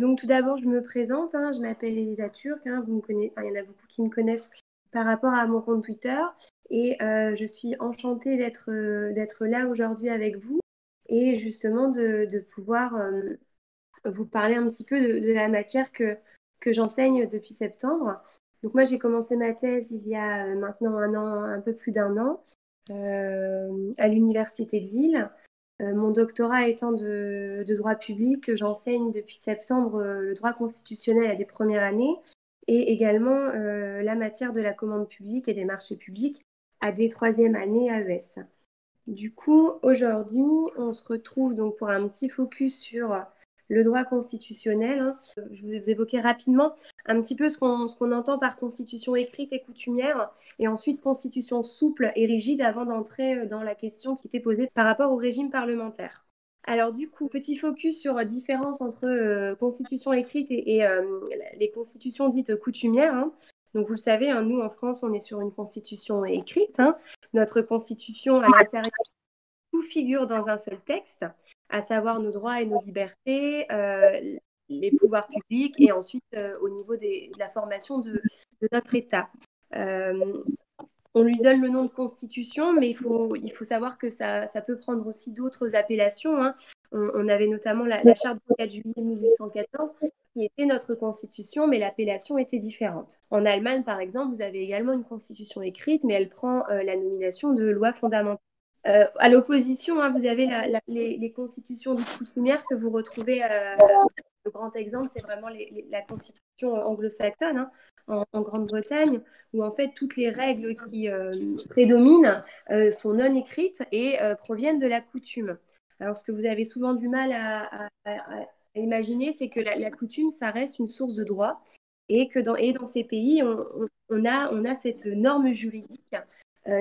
Donc tout d'abord, je me présente, hein, je m'appelle Elisa Turc, hein, vous me connaissez, il y en a beaucoup qui me connaissent par rapport à mon compte Twitter et euh, je suis enchantée d'être d'être là aujourd'hui avec vous et justement de, pouvoir euh, vous parler un petit peu de, de la matière que, que j'enseigne depuis septembre. Donc moi j'ai commencé ma thèse il y a euh, maintenant un an, un peu plus d'un an, euh, à l'université de Lille. Euh, mon doctorat étant de, droit public, j'enseigne depuis septembre euh, le droit constitutionnel à des premières années et également euh, la matière de la commande publique et des marchés publics à des troisième années AES. Du coup, aujourd'hui, on se retrouve donc pour un petit focus sur le droit constitutionnel. Hein. Je vous ai évoqué rapidement un petit peu ce qu'on qu entend par constitution écrite et coutumière, et ensuite constitution souple et rigide avant d'entrer euh, dans la question qui était posée par rapport au régime parlementaire. Alors du coup, petit focus sur la différence entre euh, constitution écrite et, euh, les constitutions dites coutumières. Hein. Donc vous le savez, hein, nous en France, on est sur une constitution écrite. Hein. Notre constitution, à l'intérieur, tout figure dans un seul texte à savoir nos droits et nos libertés, euh, les pouvoirs publics et ensuite euh, au niveau des, de la formation de, notre État. Euh, on lui donne le nom de constitution, mais il faut, il faut savoir que ça, ça peut prendre aussi d'autres appellations. Hein. On, avait notamment la, charte du 4 juillet 1814 qui était notre constitution, mais l'appellation était différente. En Allemagne, par exemple, vous avez également une constitution écrite, mais elle prend la nomination de loi fondamentale. Euh, à l'opposition, hein, vous avez les, constitutions coutumières que vous retrouvez. Euh, le grand exemple, c'est vraiment la constitution anglo-saxonne hein, en, Grande-Bretagne, où en fait toutes les règles qui euh, prédominent euh, sont non écrites et proviennent de la coutume. Alors, ce que vous avez souvent du mal à, imaginer, c'est que la, coutume, ça reste une source de droit et que dans, ces pays, on, a, cette norme juridique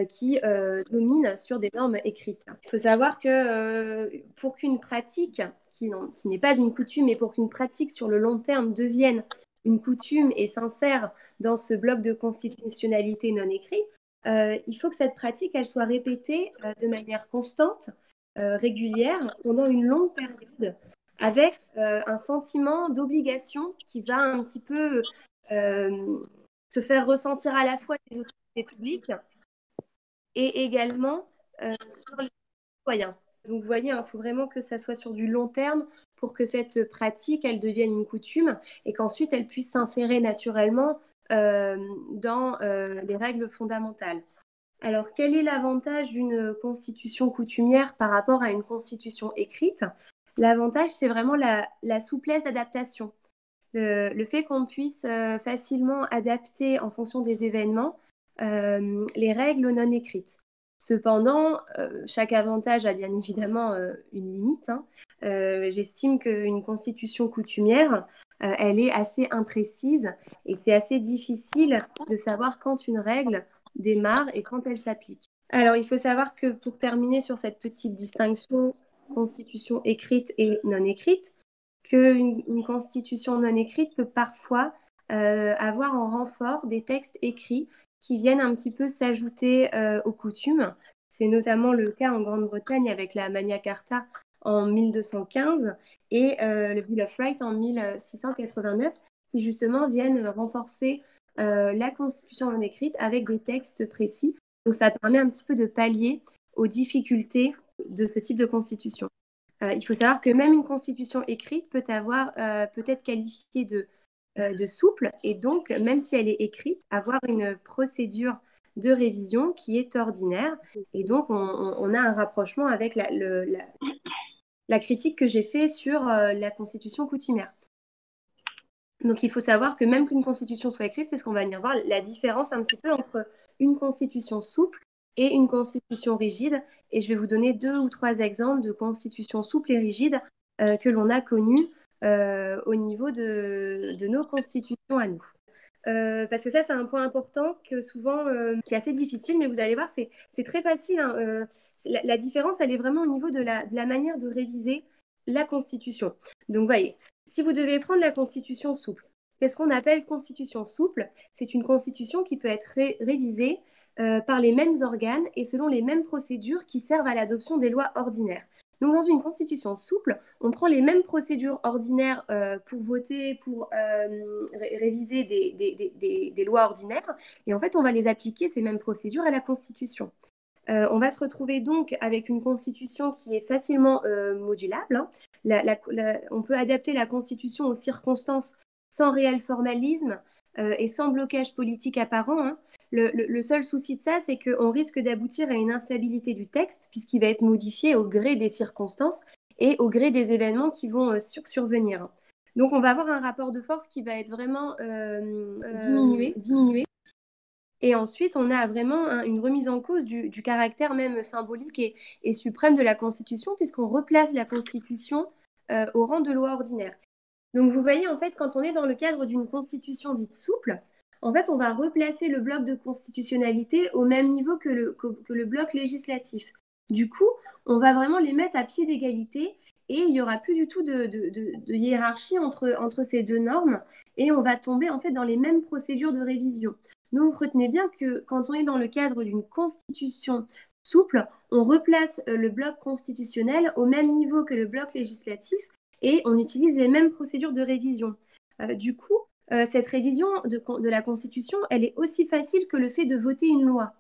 qui euh, domine sur des normes écrites. Il faut savoir que euh, pour qu'une pratique, qui, qui n'est pas une coutume, mais pour qu'une pratique sur le long terme devienne une coutume et s'insère dans ce bloc de constitutionnalité non écrit, euh, il faut que cette pratique elle soit répétée euh, de manière constante, euh, régulière, pendant une longue période, avec un sentiment d'obligation qui va un petit peu se faire ressentir à la fois des autorités publiques et également euh, sur les citoyens. Donc vous voyez, il hein, faut vraiment que ça soit sur du long terme pour que cette pratique, elle devienne une coutume et qu'ensuite elle puisse s'insérer naturellement euh, dans euh, les règles fondamentales. Alors quel est l'avantage d'une constitution coutumière par rapport à une constitution écrite? L'avantage, c'est vraiment la, souplesse d'adaptation. Le, fait qu'on puisse facilement adapter en fonction des événements les règles non écrites. Cependant, euh, chaque avantage a bien évidemment euh, une limite. Hein. Euh, J'estime qu'une constitution coutumière, euh, elle est assez imprécise et c'est assez difficile de savoir quand une règle démarre et quand elle s'applique. Alors, il faut savoir que pour terminer sur cette petite distinction constitution écrite et non écrite, qu'une une constitution non écrite peut parfois euh, avoir en renfort des textes écrits qui viennent un petit peu s'ajouter euh, aux coutumes. C'est notamment le cas en Grande-Bretagne avec la Magna Carta en 1215 et euh, le Bill of Rights en 1689 qui justement viennent renforcer euh, la constitution en écrite avec des textes précis. Donc ça permet un petit peu de pallier aux difficultés de ce type de constitution. Il faut savoir que même une constitution écrite peut avoir euh, peut-être qualifiée de de souple et donc, même si elle est écrite, avoir une procédure de révision qui est ordinaire. Et donc, on, a un rapprochement avec la, critique que j'ai fait sur euh, la constitution coutumière. Donc, il faut savoir que même qu'une constitution soit écrite, c'est ce qu'on va venir voir, la différence un petit peu entre une constitution souple et une constitution rigide. Et je vais vous donner deux ou trois exemples de constitutions souples et rigides euh, que l'on a connues euh, au niveau de, de, nos constitutions à nous. Euh, parce que ça, c'est un point important que souvent, euh, qui est assez difficile, mais vous allez voir, c'est très facile. Hein, la, différence, elle est vraiment au niveau de la, de la manière de réviser la Constitution. Donc, voyez, si vous devez prendre la Constitution souple, qu'est-ce qu'on appelle Constitution souple? C'est une Constitution qui peut être ré révisée par les mêmes organes et selon les mêmes procédures qui servent à l'adoption des lois ordinaires. Donc, dans une constitution souple, on prend les mêmes procédures ordinaires pour voter, pour réviser des, lois ordinaires, et en fait, on va les appliquer, ces mêmes procédures, à la constitution. on va se retrouver donc avec une constitution qui est facilement modulable. Hein. on peut adapter la constitution aux circonstances sans réel formalisme et sans blocage politique apparent. Hein. Le, seul souci de ça, c'est qu'on risque d'aboutir à une instabilité du texte, puisqu'il va être modifié au gré des circonstances et au gré des événements qui vont euh, survenir. Donc, on va avoir un rapport de force qui va être vraiment euh, euh, diminué, diminué. Et ensuite, on a vraiment une remise en cause du, caractère même symbolique et, suprême de la Constitution, puisqu'on replace la Constitution au rang de loi ordinaire. Donc, vous voyez, en fait, quand on est dans le cadre d'une Constitution dite souple, en fait, on va replacer le bloc de constitutionnalité au même niveau que le, bloc législatif. Du coup, on va vraiment les mettre à pied d'égalité et il n'y aura plus du tout de, hiérarchie entre, ces deux normes et on va tomber en fait dans les mêmes procédures de révision. Donc retenez bien que quand on est dans le cadre d'une constitution souple, on replace euh, le bloc constitutionnel au même niveau que le bloc législatif et on utilise les mêmes procédures de révision. Euh, du coup, euh, cette révision de, la Constitution, elle est aussi facile que le fait de voter une loi.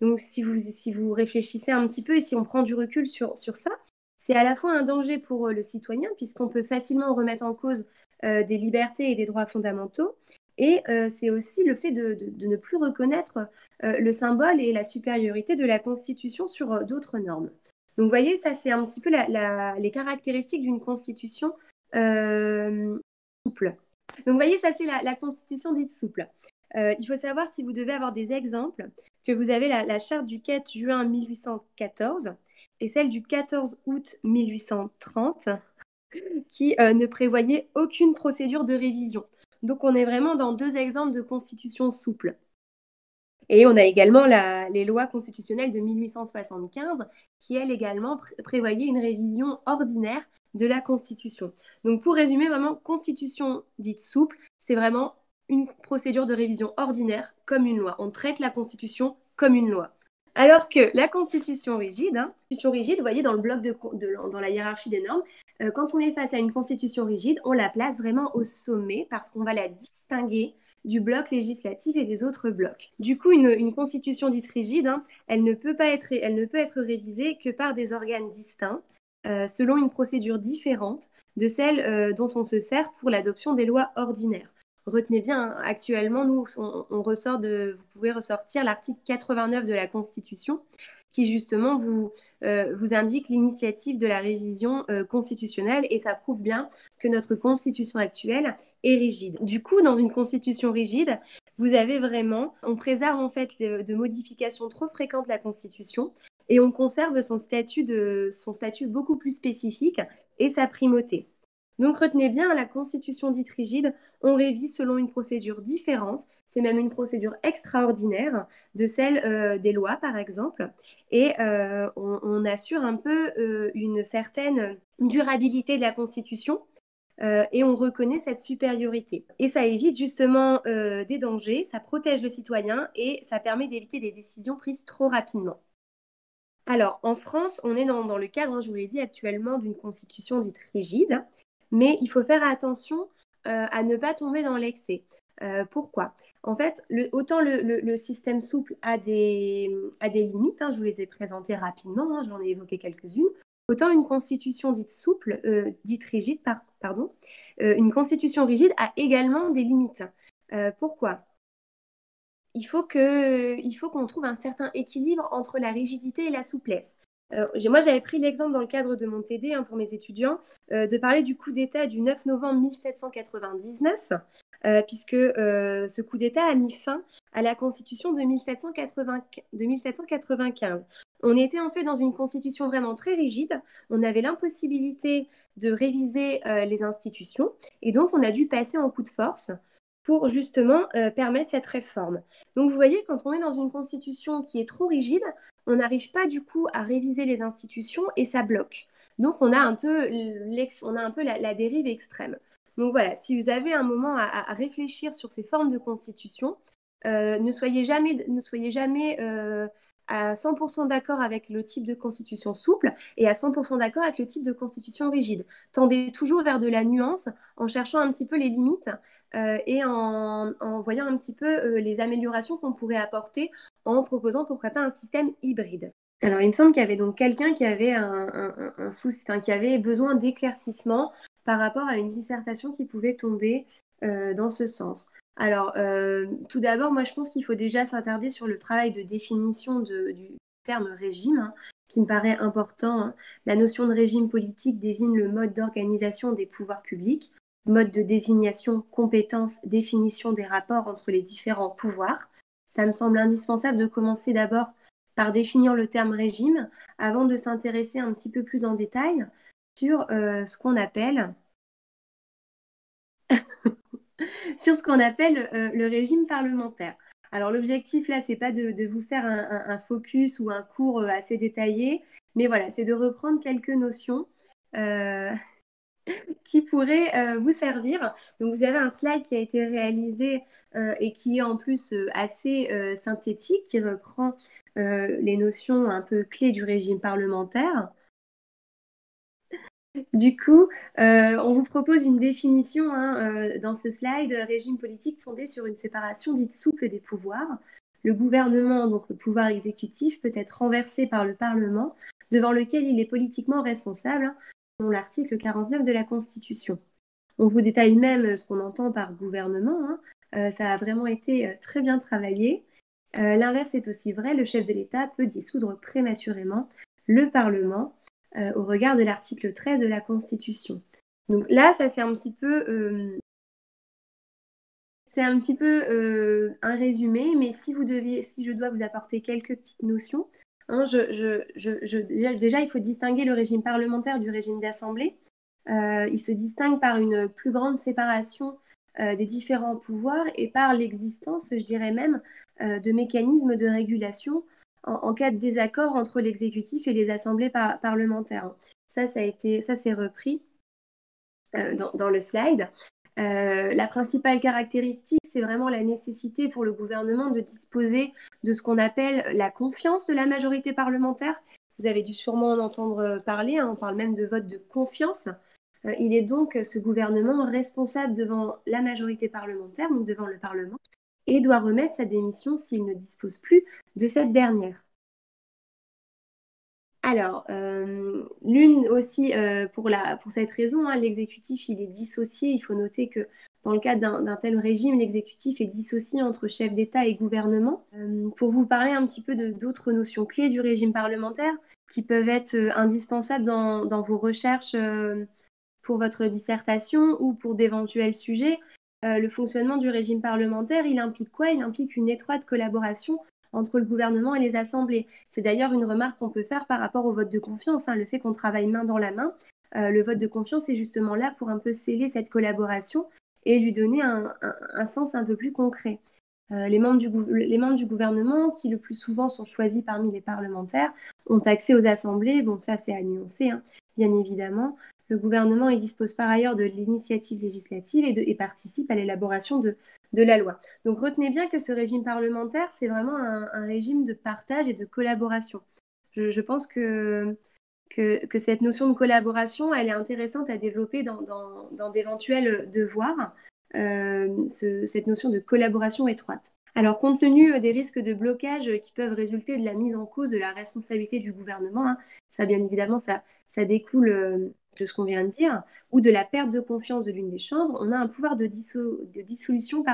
Donc, si vous, si vous réfléchissez un petit peu et si on prend du recul sur, sur ça, c'est à la fois un danger pour euh, le citoyen, puisqu'on peut facilement remettre en cause euh, des libertés et des droits fondamentaux. Et c'est aussi le fait de, de, ne plus reconnaître le symbole et la supériorité de la Constitution sur d'autres normes. Donc, vous voyez, ça, c'est un petit peu les caractéristiques d'une Constitution souple. Donc, vous voyez, ça, c'est la, constitution dite souple. Euh, il faut savoir, si vous devez avoir des exemples, que vous avez la, charte du 4 juin 1814 et celle du 14 août 1830 qui euh, ne prévoyait aucune procédure de révision. Donc, on est vraiment dans deux exemples de constitution souple. Et on a également les lois constitutionnelles de 1875 qui, elles également, prévoyaient une révision ordinaire de la Constitution. Donc pour résumer, vraiment, Constitution dite souple, c'est vraiment une procédure de révision ordinaire comme une loi. On traite la Constitution comme une loi. Alors que la Constitution rigide, hein, Constitution rigide, vous voyez dans le bloc de, dans la hiérarchie des normes, euh, quand on est face à une Constitution rigide, on la place vraiment au sommet parce qu'on va la distinguer du bloc législatif et des autres blocs. Du coup, une, constitution dite rigide, hein, elle, ne peut être révisée que par des organes distincts, euh, selon une procédure différente de celle euh, dont on se sert pour l'adoption des lois ordinaires. Retenez bien, hein, actuellement, nous, on, ressort de, vous pouvez ressortir l'article 89 de la Constitution qui justement vous, euh, vous indique l'initiative de la révision constitutionnelle et ça prouve bien que notre Constitution actuelle rigide. Du coup, dans une constitution rigide, vous avez vraiment, on préserve en fait de modifications trop fréquentes la constitution et on conserve son statut, de, son statut beaucoup plus spécifique et sa primauté. Donc retenez bien, la constitution dite rigide, on révise selon une procédure différente, c'est même une procédure extraordinaire de celle euh, des lois par exemple, et euh, on, assure un peu euh, une certaine durabilité de la constitution et on reconnaît cette supériorité. Et ça évite justement des dangers, ça protège le citoyen et ça permet d'éviter des décisions prises trop rapidement. Alors, en France, on est dans, le cadre, hein, je vous l'ai dit actuellement, d'une constitution dite rigide, mais il faut faire attention euh, à ne pas tomber dans l'excès. pourquoi? En fait, autant le, système souple a des, limites, hein, je vous les ai présentées rapidement, hein, j'en ai évoqué quelques-unes, Autant une constitution dite souple, euh, dite rigide, pardon, euh, une constitution rigide a également des limites. Euh, pourquoi? Il faut qu'on trouve un certain équilibre entre la rigidité et la souplesse. Moi, j'avais pris l'exemple dans le cadre de mon TD hein, pour mes étudiants de parler du coup d'État du 9 novembre 1799, puisque ce coup d'État a mis fin à la Constitution de 1795. On était en fait dans une constitution vraiment très rigide. On avait l'impossibilité de réviser euh, les institutions et donc on a dû passer en coup de force pour justement euh, permettre cette réforme. Donc vous voyez, quand on est dans une constitution qui est trop rigide, on n'arrive pas du coup à réviser les institutions et ça bloque. Donc on a un peu, on a un peu la, dérive extrême. Donc voilà, si vous avez un moment à, réfléchir sur ces formes de constitution, euh, ne soyez jamais, ne soyez jamais à 100% d'accord avec le type de constitution souple et à 100% d'accord avec le type de constitution rigide. Tendez toujours vers de la nuance en cherchant un petit peu les limites euh, et en, voyant un petit peu euh, les améliorations qu'on pourrait apporter en proposant pourquoi pas un système hybride. Alors, il me semble qu'il y avait donc quelqu'un qui avait un, souci, qui avait besoin d'éclaircissement par rapport à une dissertation qui pouvait tomber euh, dans ce sens. Alors, euh, tout d'abord, moi, je pense qu'il faut déjà s'attarder sur le travail de définition du terme régime, hein, qui me paraît important. Hein. La notion de régime politique désigne le mode d'organisation des pouvoirs publics, mode de désignation, compétence, définition des rapports entre les différents pouvoirs. Ça me semble indispensable de commencer d'abord par définir le terme régime avant de s'intéresser un petit peu plus en détail sur euh, ce qu'on appelle sur ce qu'on appelle euh, le régime parlementaire. Alors l'objectif là, c'est pas de, vous faire un, focus ou un cours euh, assez détaillé, mais voilà, c'est de reprendre quelques notions euh, qui pourraient vous servir. Donc vous avez un slide qui a été réalisé et qui est en plus assez synthétique, qui reprend les notions un peu clés du régime parlementaire. Du coup, euh, on vous propose une définition hein, euh, dans ce slide, régime politique fondé sur une séparation dite souple des pouvoirs. Le gouvernement, donc le pouvoir exécutif, peut être renversé par le Parlement, devant lequel il est politiquement responsable, hein, selon l'article 49 de la Constitution. On vous détaille même ce qu'on entend par gouvernement. Hein. Euh, ça a vraiment été très bien travaillé. L'inverse est aussi vrai, le chef de l'État peut dissoudre prématurément le Parlement euh, au regard de l'article 13 de la Constitution. Donc là, ça c'est un petit peu, euh, c'est un petit peu euh, un résumé, mais si vous deviez, si je dois vous apporter quelques petites notions, hein, déjà, il faut distinguer le régime parlementaire du régime d'assemblée. il se distingue par une plus grande séparation des différents pouvoirs et par l'existence, je dirais même, de mécanismes de régulation en, cas de désaccord entre l'exécutif et les assemblées parlementaires. Ça, ça ça c'est repris euh, dans, le slide. Euh, la principale caractéristique, c'est vraiment la nécessité pour le gouvernement de disposer de ce qu'on appelle la confiance de la majorité parlementaire. Vous avez dû sûrement en entendre parler, hein, on parle même de vote de confiance. Euh, il est donc ce gouvernement responsable devant la majorité parlementaire, donc devant le Parlement, et doit remettre sa démission s'il ne dispose plus de cette dernière. Alors, euh, l'une aussi, euh, pour, cette raison, hein, l'exécutif, il est dissocié. Il faut noter que dans le cadre d'un tel régime, l'exécutif est dissocié entre chef d'État et gouvernement. Euh, pour vous parler un petit peu d'autres notions clés du régime parlementaire qui peuvent être indispensables dans vos recherches pour votre dissertation ou pour d'éventuels sujets, euh, le fonctionnement du régime parlementaire, il implique quoi? Il implique une étroite collaboration entre le gouvernement et les assemblées. C'est d'ailleurs une remarque qu'on peut faire par rapport au vote de confiance, hein, le fait qu'on travaille main dans la main. Euh, le vote de confiance est justement là pour un peu sceller cette collaboration et lui donner un, sens un peu plus concret. Euh, les, membres du, gouvernement, qui le plus souvent sont choisis parmi les parlementaires, ont accès aux assemblées. Bon, ça c'est à nuancer, hein, bien évidemment. Le gouvernement y dispose par ailleurs de l'initiative législative et, participe à l'élaboration de, la loi. Donc retenez bien que ce régime parlementaire, c'est vraiment un, régime de partage et de collaboration. Je, pense que, cette notion de collaboration, elle est intéressante à développer dans, d'éventuels devoirs, euh, cette notion de collaboration étroite. Alors, compte tenu euh, des risques de blocage qui peuvent résulter de la mise en cause de la responsabilité du gouvernement, hein, ça bien évidemment, ça, découle euh, de ce qu'on vient de dire, ou de la perte de confiance de l'une des chambres, on a un pouvoir de, dissolution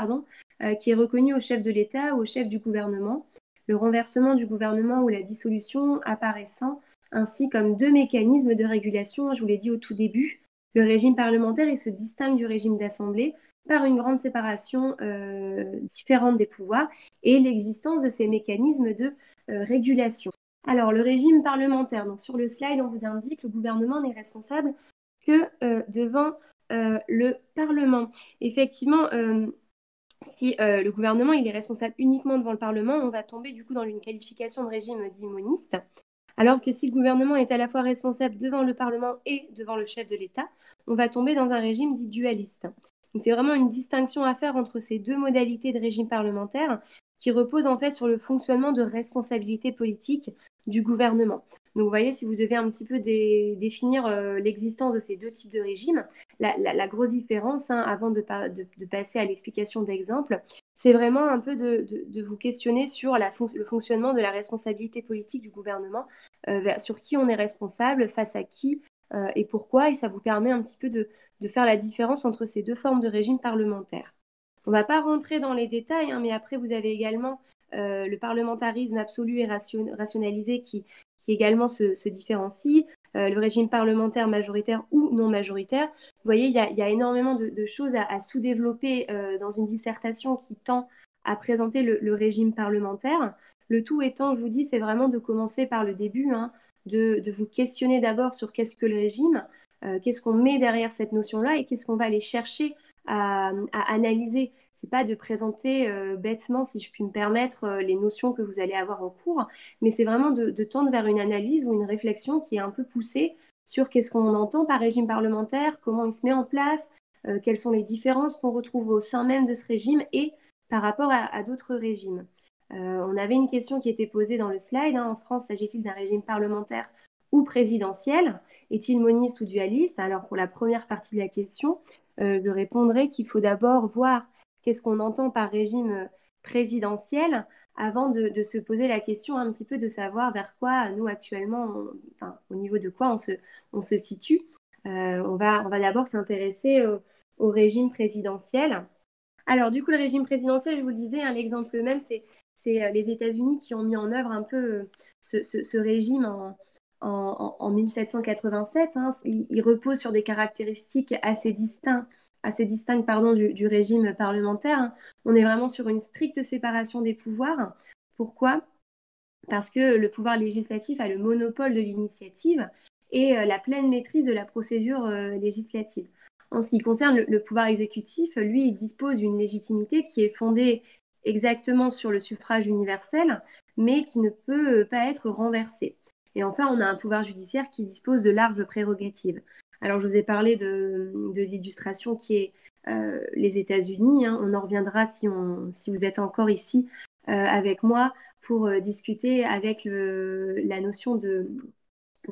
euh, qui est reconnu au chef de l'État ou au chef du gouvernement. Le renversement du gouvernement ou la dissolution apparaissant ainsi comme deux mécanismes de régulation, je vous l'ai dit au tout début. Le régime parlementaire, se distingue du régime d'assemblée par une grande séparation euh, différente des pouvoirs et l'existence de ces mécanismes de euh, régulation. Alors, le régime parlementaire, donc sur le slide, on vous indique que le gouvernement n'est responsable que euh, devant le Parlement. Effectivement, si le gouvernement il est responsable uniquement devant le Parlement, on va tomber du coup dans une qualification de régime d'immoniste. Alors que si le gouvernement est à la fois responsable devant le Parlement et devant le chef de l'État, on va tomber dans un régime dit dualiste c'est vraiment une distinction à faire entre ces deux modalités de régime parlementaire qui repose en fait sur le fonctionnement de responsabilité politique du gouvernement. Donc vous voyez, si vous devez un petit peu définir euh, l'existence de ces deux types de régimes, la, grosse différence, hein, avant de, passer à l'explication d'exemple, c'est vraiment un peu de, vous questionner sur le fonctionnement de la responsabilité politique du gouvernement, euh, sur qui on est responsable, face à qui euh, et pourquoi, et ça vous permet un petit peu de, faire la différence entre ces deux formes de régime parlementaire. On ne va pas rentrer dans les détails, hein, mais après, vous avez également le parlementarisme absolu et rationalisé qui, qui également se, différencie, euh, le régime parlementaire majoritaire ou non majoritaire. Vous voyez, il y a, énormément de, choses à, sous-développer euh, dans une dissertation qui tend à présenter le, régime parlementaire. Le tout étant, je vous dis, c'est vraiment de commencer par le début, hein, de, vous questionner d'abord sur qu'est-ce que le régime, euh, qu'est-ce qu'on met derrière cette notion-là et qu'est-ce qu'on va aller chercher à, à analyser c'est pas de présenter euh, bêtement, si je puis me permettre, euh, les notions que vous allez avoir en cours, mais c'est vraiment de, tendre vers une analyse ou une réflexion qui est un peu poussée sur qu'est-ce qu'on entend par régime parlementaire, comment il se met en place, euh, quelles sont les différences qu'on retrouve au sein même de ce régime et par rapport à, d'autres régimes. on avait une question qui était posée dans le slide. Hein. en France, s'agit-il d'un régime parlementaire ou présidentiel? Est-il moniste ou dualiste? Alors pour la première partie de la question, je répondrai qu'il faut d'abord voir qu'est-ce qu'on entend par régime euh, présidentiel avant de, se poser la question un petit peu de savoir vers quoi nous actuellement, au niveau de quoi on se, situe. Euh, on va, d'abord s'intéresser au, régime présidentiel. Alors du coup, le régime présidentiel, je vous le disais, hein, l'exemple même, c'est euh, les États-Unis qui ont mis en œuvre un peu ce, régime en, en, 1787. Hein. Il, repose sur des caractéristiques assez distinctes assez distincte pardon, du, régime parlementaire. On est vraiment sur une stricte séparation des pouvoirs. Pourquoi? Parce que le pouvoir législatif a le monopole de l'initiative et euh, la pleine maîtrise de la procédure euh, législative. En ce qui concerne le, pouvoir exécutif, lui, il dispose d'une légitimité qui est fondée exactement sur le suffrage universel, mais qui ne peut pas être renversée. Et enfin, on a un pouvoir judiciaire qui dispose de larges prérogatives. Alors, je vous ai parlé de, l'illustration qui est euh, les États-Unis. Hein. On en reviendra si, vous êtes encore ici euh, avec moi pour euh, discuter avec la notion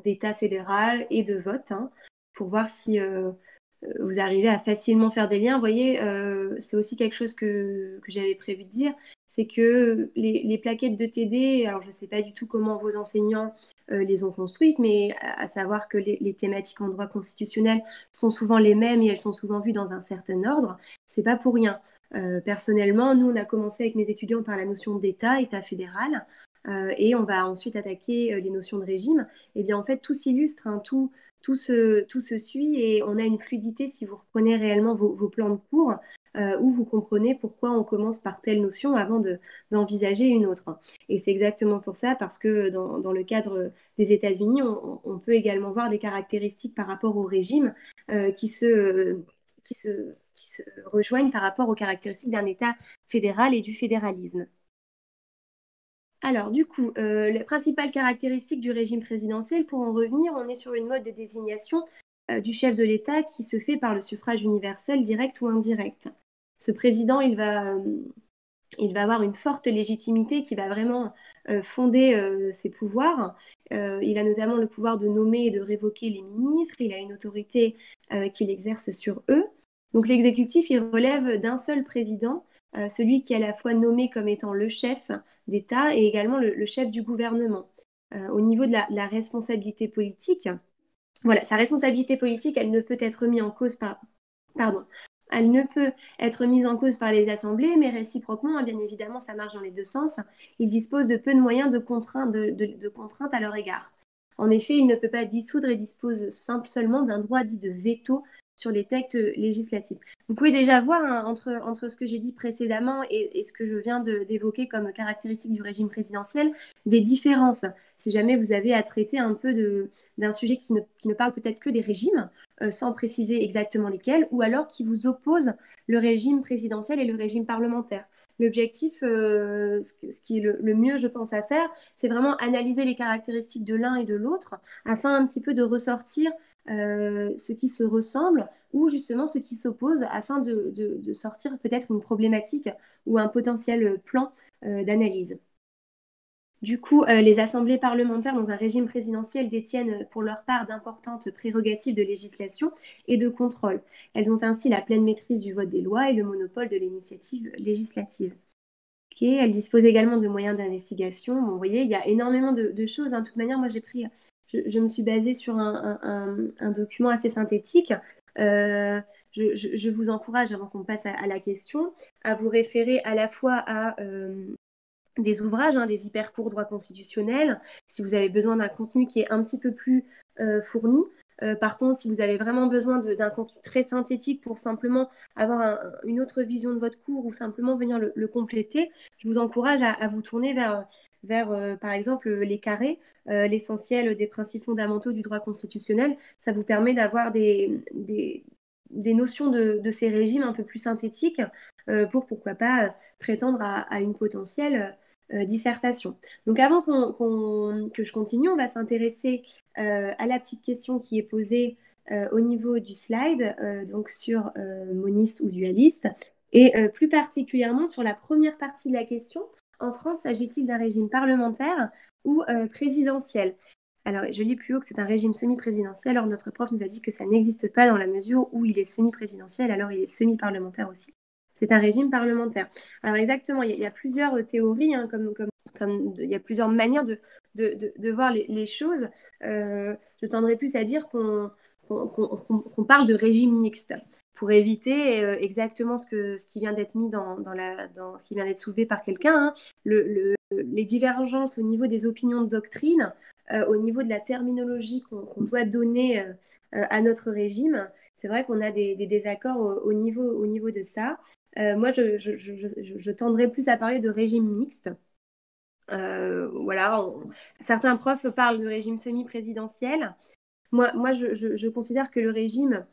d'État fédéral et de vote, hein, pour voir si vous arrivez à facilement faire des liens. Vous voyez, c'est aussi quelque chose que, j'avais prévu de dire, c'est que les, plaquettes de TD, alors je ne sais pas du tout comment vos enseignants euh, les ont construites, mais à, savoir que les, thématiques en droit constitutionnel sont souvent les mêmes et elles sont souvent vues dans un certain ordre, c'est pas pour rien. Euh, personnellement, nous, on a commencé avec mes étudiants par la notion d'État, État fédéral, euh, et on va ensuite attaquer les notions de régime. Et eh bien, en fait, tout s'illustre, hein, tout, tout se, tout se suit et on a une fluidité si vous reprenez réellement vos, vos plans de cours euh, où vous comprenez pourquoi on commence par telle notion avant d'envisager une autre. Et c'est exactement pour ça, parce que dans, le cadre des États-Unis, on, peut également voir des caractéristiques par rapport au régime euh, qui, se, rejoignent par rapport aux caractéristiques d'un État fédéral et du fédéralisme. Alors, du coup, euh, les principales caractéristiques du régime présidentiel, pour en revenir, on est sur une mode de désignation du chef de l'État qui se fait par le suffrage universel direct ou indirect. Ce président, il va, euh, il avoir une forte légitimité qui va vraiment fonder ses pouvoirs. il a notamment le pouvoir de nommer et de révoquer les ministres. Il a une autorité qu'il exerce sur eux. Donc l'exécutif, il relève d'un seul président euh, celui qui est à la fois nommé comme étant le chef d'État et également le, chef du gouvernement. Euh, au niveau de la, responsabilité politique, voilà, sa responsabilité politique, elle ne peut être mise en cause par, elle ne peut être mise en cause par les assemblées, mais réciproquement, hein, bien évidemment, ça marche dans les deux sens. Il dispose de peu de moyens de contraintes, à leur égard. En effet, il ne peut pas dissoudre et dispose seulement d'un droit dit de veto sur les textes législatifs. Vous pouvez déjà voir hein, entre, ce que j'ai dit précédemment et, ce que je viens d'évoquer comme caractéristique du régime présidentiel, des différences. Si jamais vous avez à traiter un peu d'un sujet qui ne, qui ne parle peut-être que des régimes, sans préciser exactement lesquels, ou alors qui vous opposent le régime présidentiel et le régime parlementaire. L'objectif, euh, ce qui est le, mieux, je pense, à faire, c'est vraiment analyser les caractéristiques de l'un et de l'autre afin un petit peu de ressortir euh, ce qui se ressemble ou justement ce qui s'oppose afin de, sortir peut-être une problématique ou un potentiel plan euh, d'analyse. Du coup, les assemblées parlementaires dans un régime présidentiel détiennent pour leur part d'importantes prérogatives de législation et de contrôle. Elles ont ainsi la pleine maîtrise du vote des lois et le monopole de l'initiative législative. Elles disposent également de moyens d'investigation. vous voyez, il y a énormément de, choses. Hein. De toute manière, moi, j'ai pris, je, me suis basée sur un, document assez synthétique. Euh, je, vous encourage, avant qu'on passe à, la question, à vous référer à la fois à euh, des ouvrages, hein, des hyper courts droits constitutionnels, si vous avez besoin d'un contenu qui est un petit peu plus euh, fourni. Euh, par contre, si vous avez vraiment besoin d'un contenu très synthétique pour simplement avoir une autre vision de votre cours ou simplement venir le, compléter, je vous encourage à, vous tourner vers, vers euh, par exemple, les carrés, l'essentiel des principes fondamentaux du droit constitutionnel. Ça vous permet d'avoir des, des, notions de, ces régimes un peu plus synthétiques pour, pourquoi pas, prétendre à une potentielle euh, dissertation. Donc avant que je continue, on va s'intéresser euh, à la petite question qui est posée euh, au niveau du slide, donc sur moniste ou dualiste, et plus particulièrement sur la première partie de la question. En France, s'agit-il d'un régime parlementaire ou présidentiel? Alors, je lis plus haut que c'est un régime semi-présidentiel. Alors, notre prof nous a dit que ça n'existe pas dans la mesure où il est semi-présidentiel, alors il est semi-parlementaire aussi c'est un régime parlementaire. Alors exactement, il y, a, plusieurs euh, théories, hein, comme, il y a plusieurs manières de, voir les, choses. Euh, je tendrais plus à dire qu'on parle de régime mixte pour éviter euh, exactement ce, qui vient d'être mis dans, la, ce qui vient d'être soulevé par quelqu'un, hein. le, les divergences au niveau des opinions de doctrine, au niveau de la terminologie qu'on doit donner à notre régime. C'est vrai qu'on a des, désaccords au niveau de ça. Euh, moi, je, tendrais plus à parler de régime mixte. Euh, voilà, certains profs parlent de régime semi-présidentiel. Moi, moi je, considère que le régime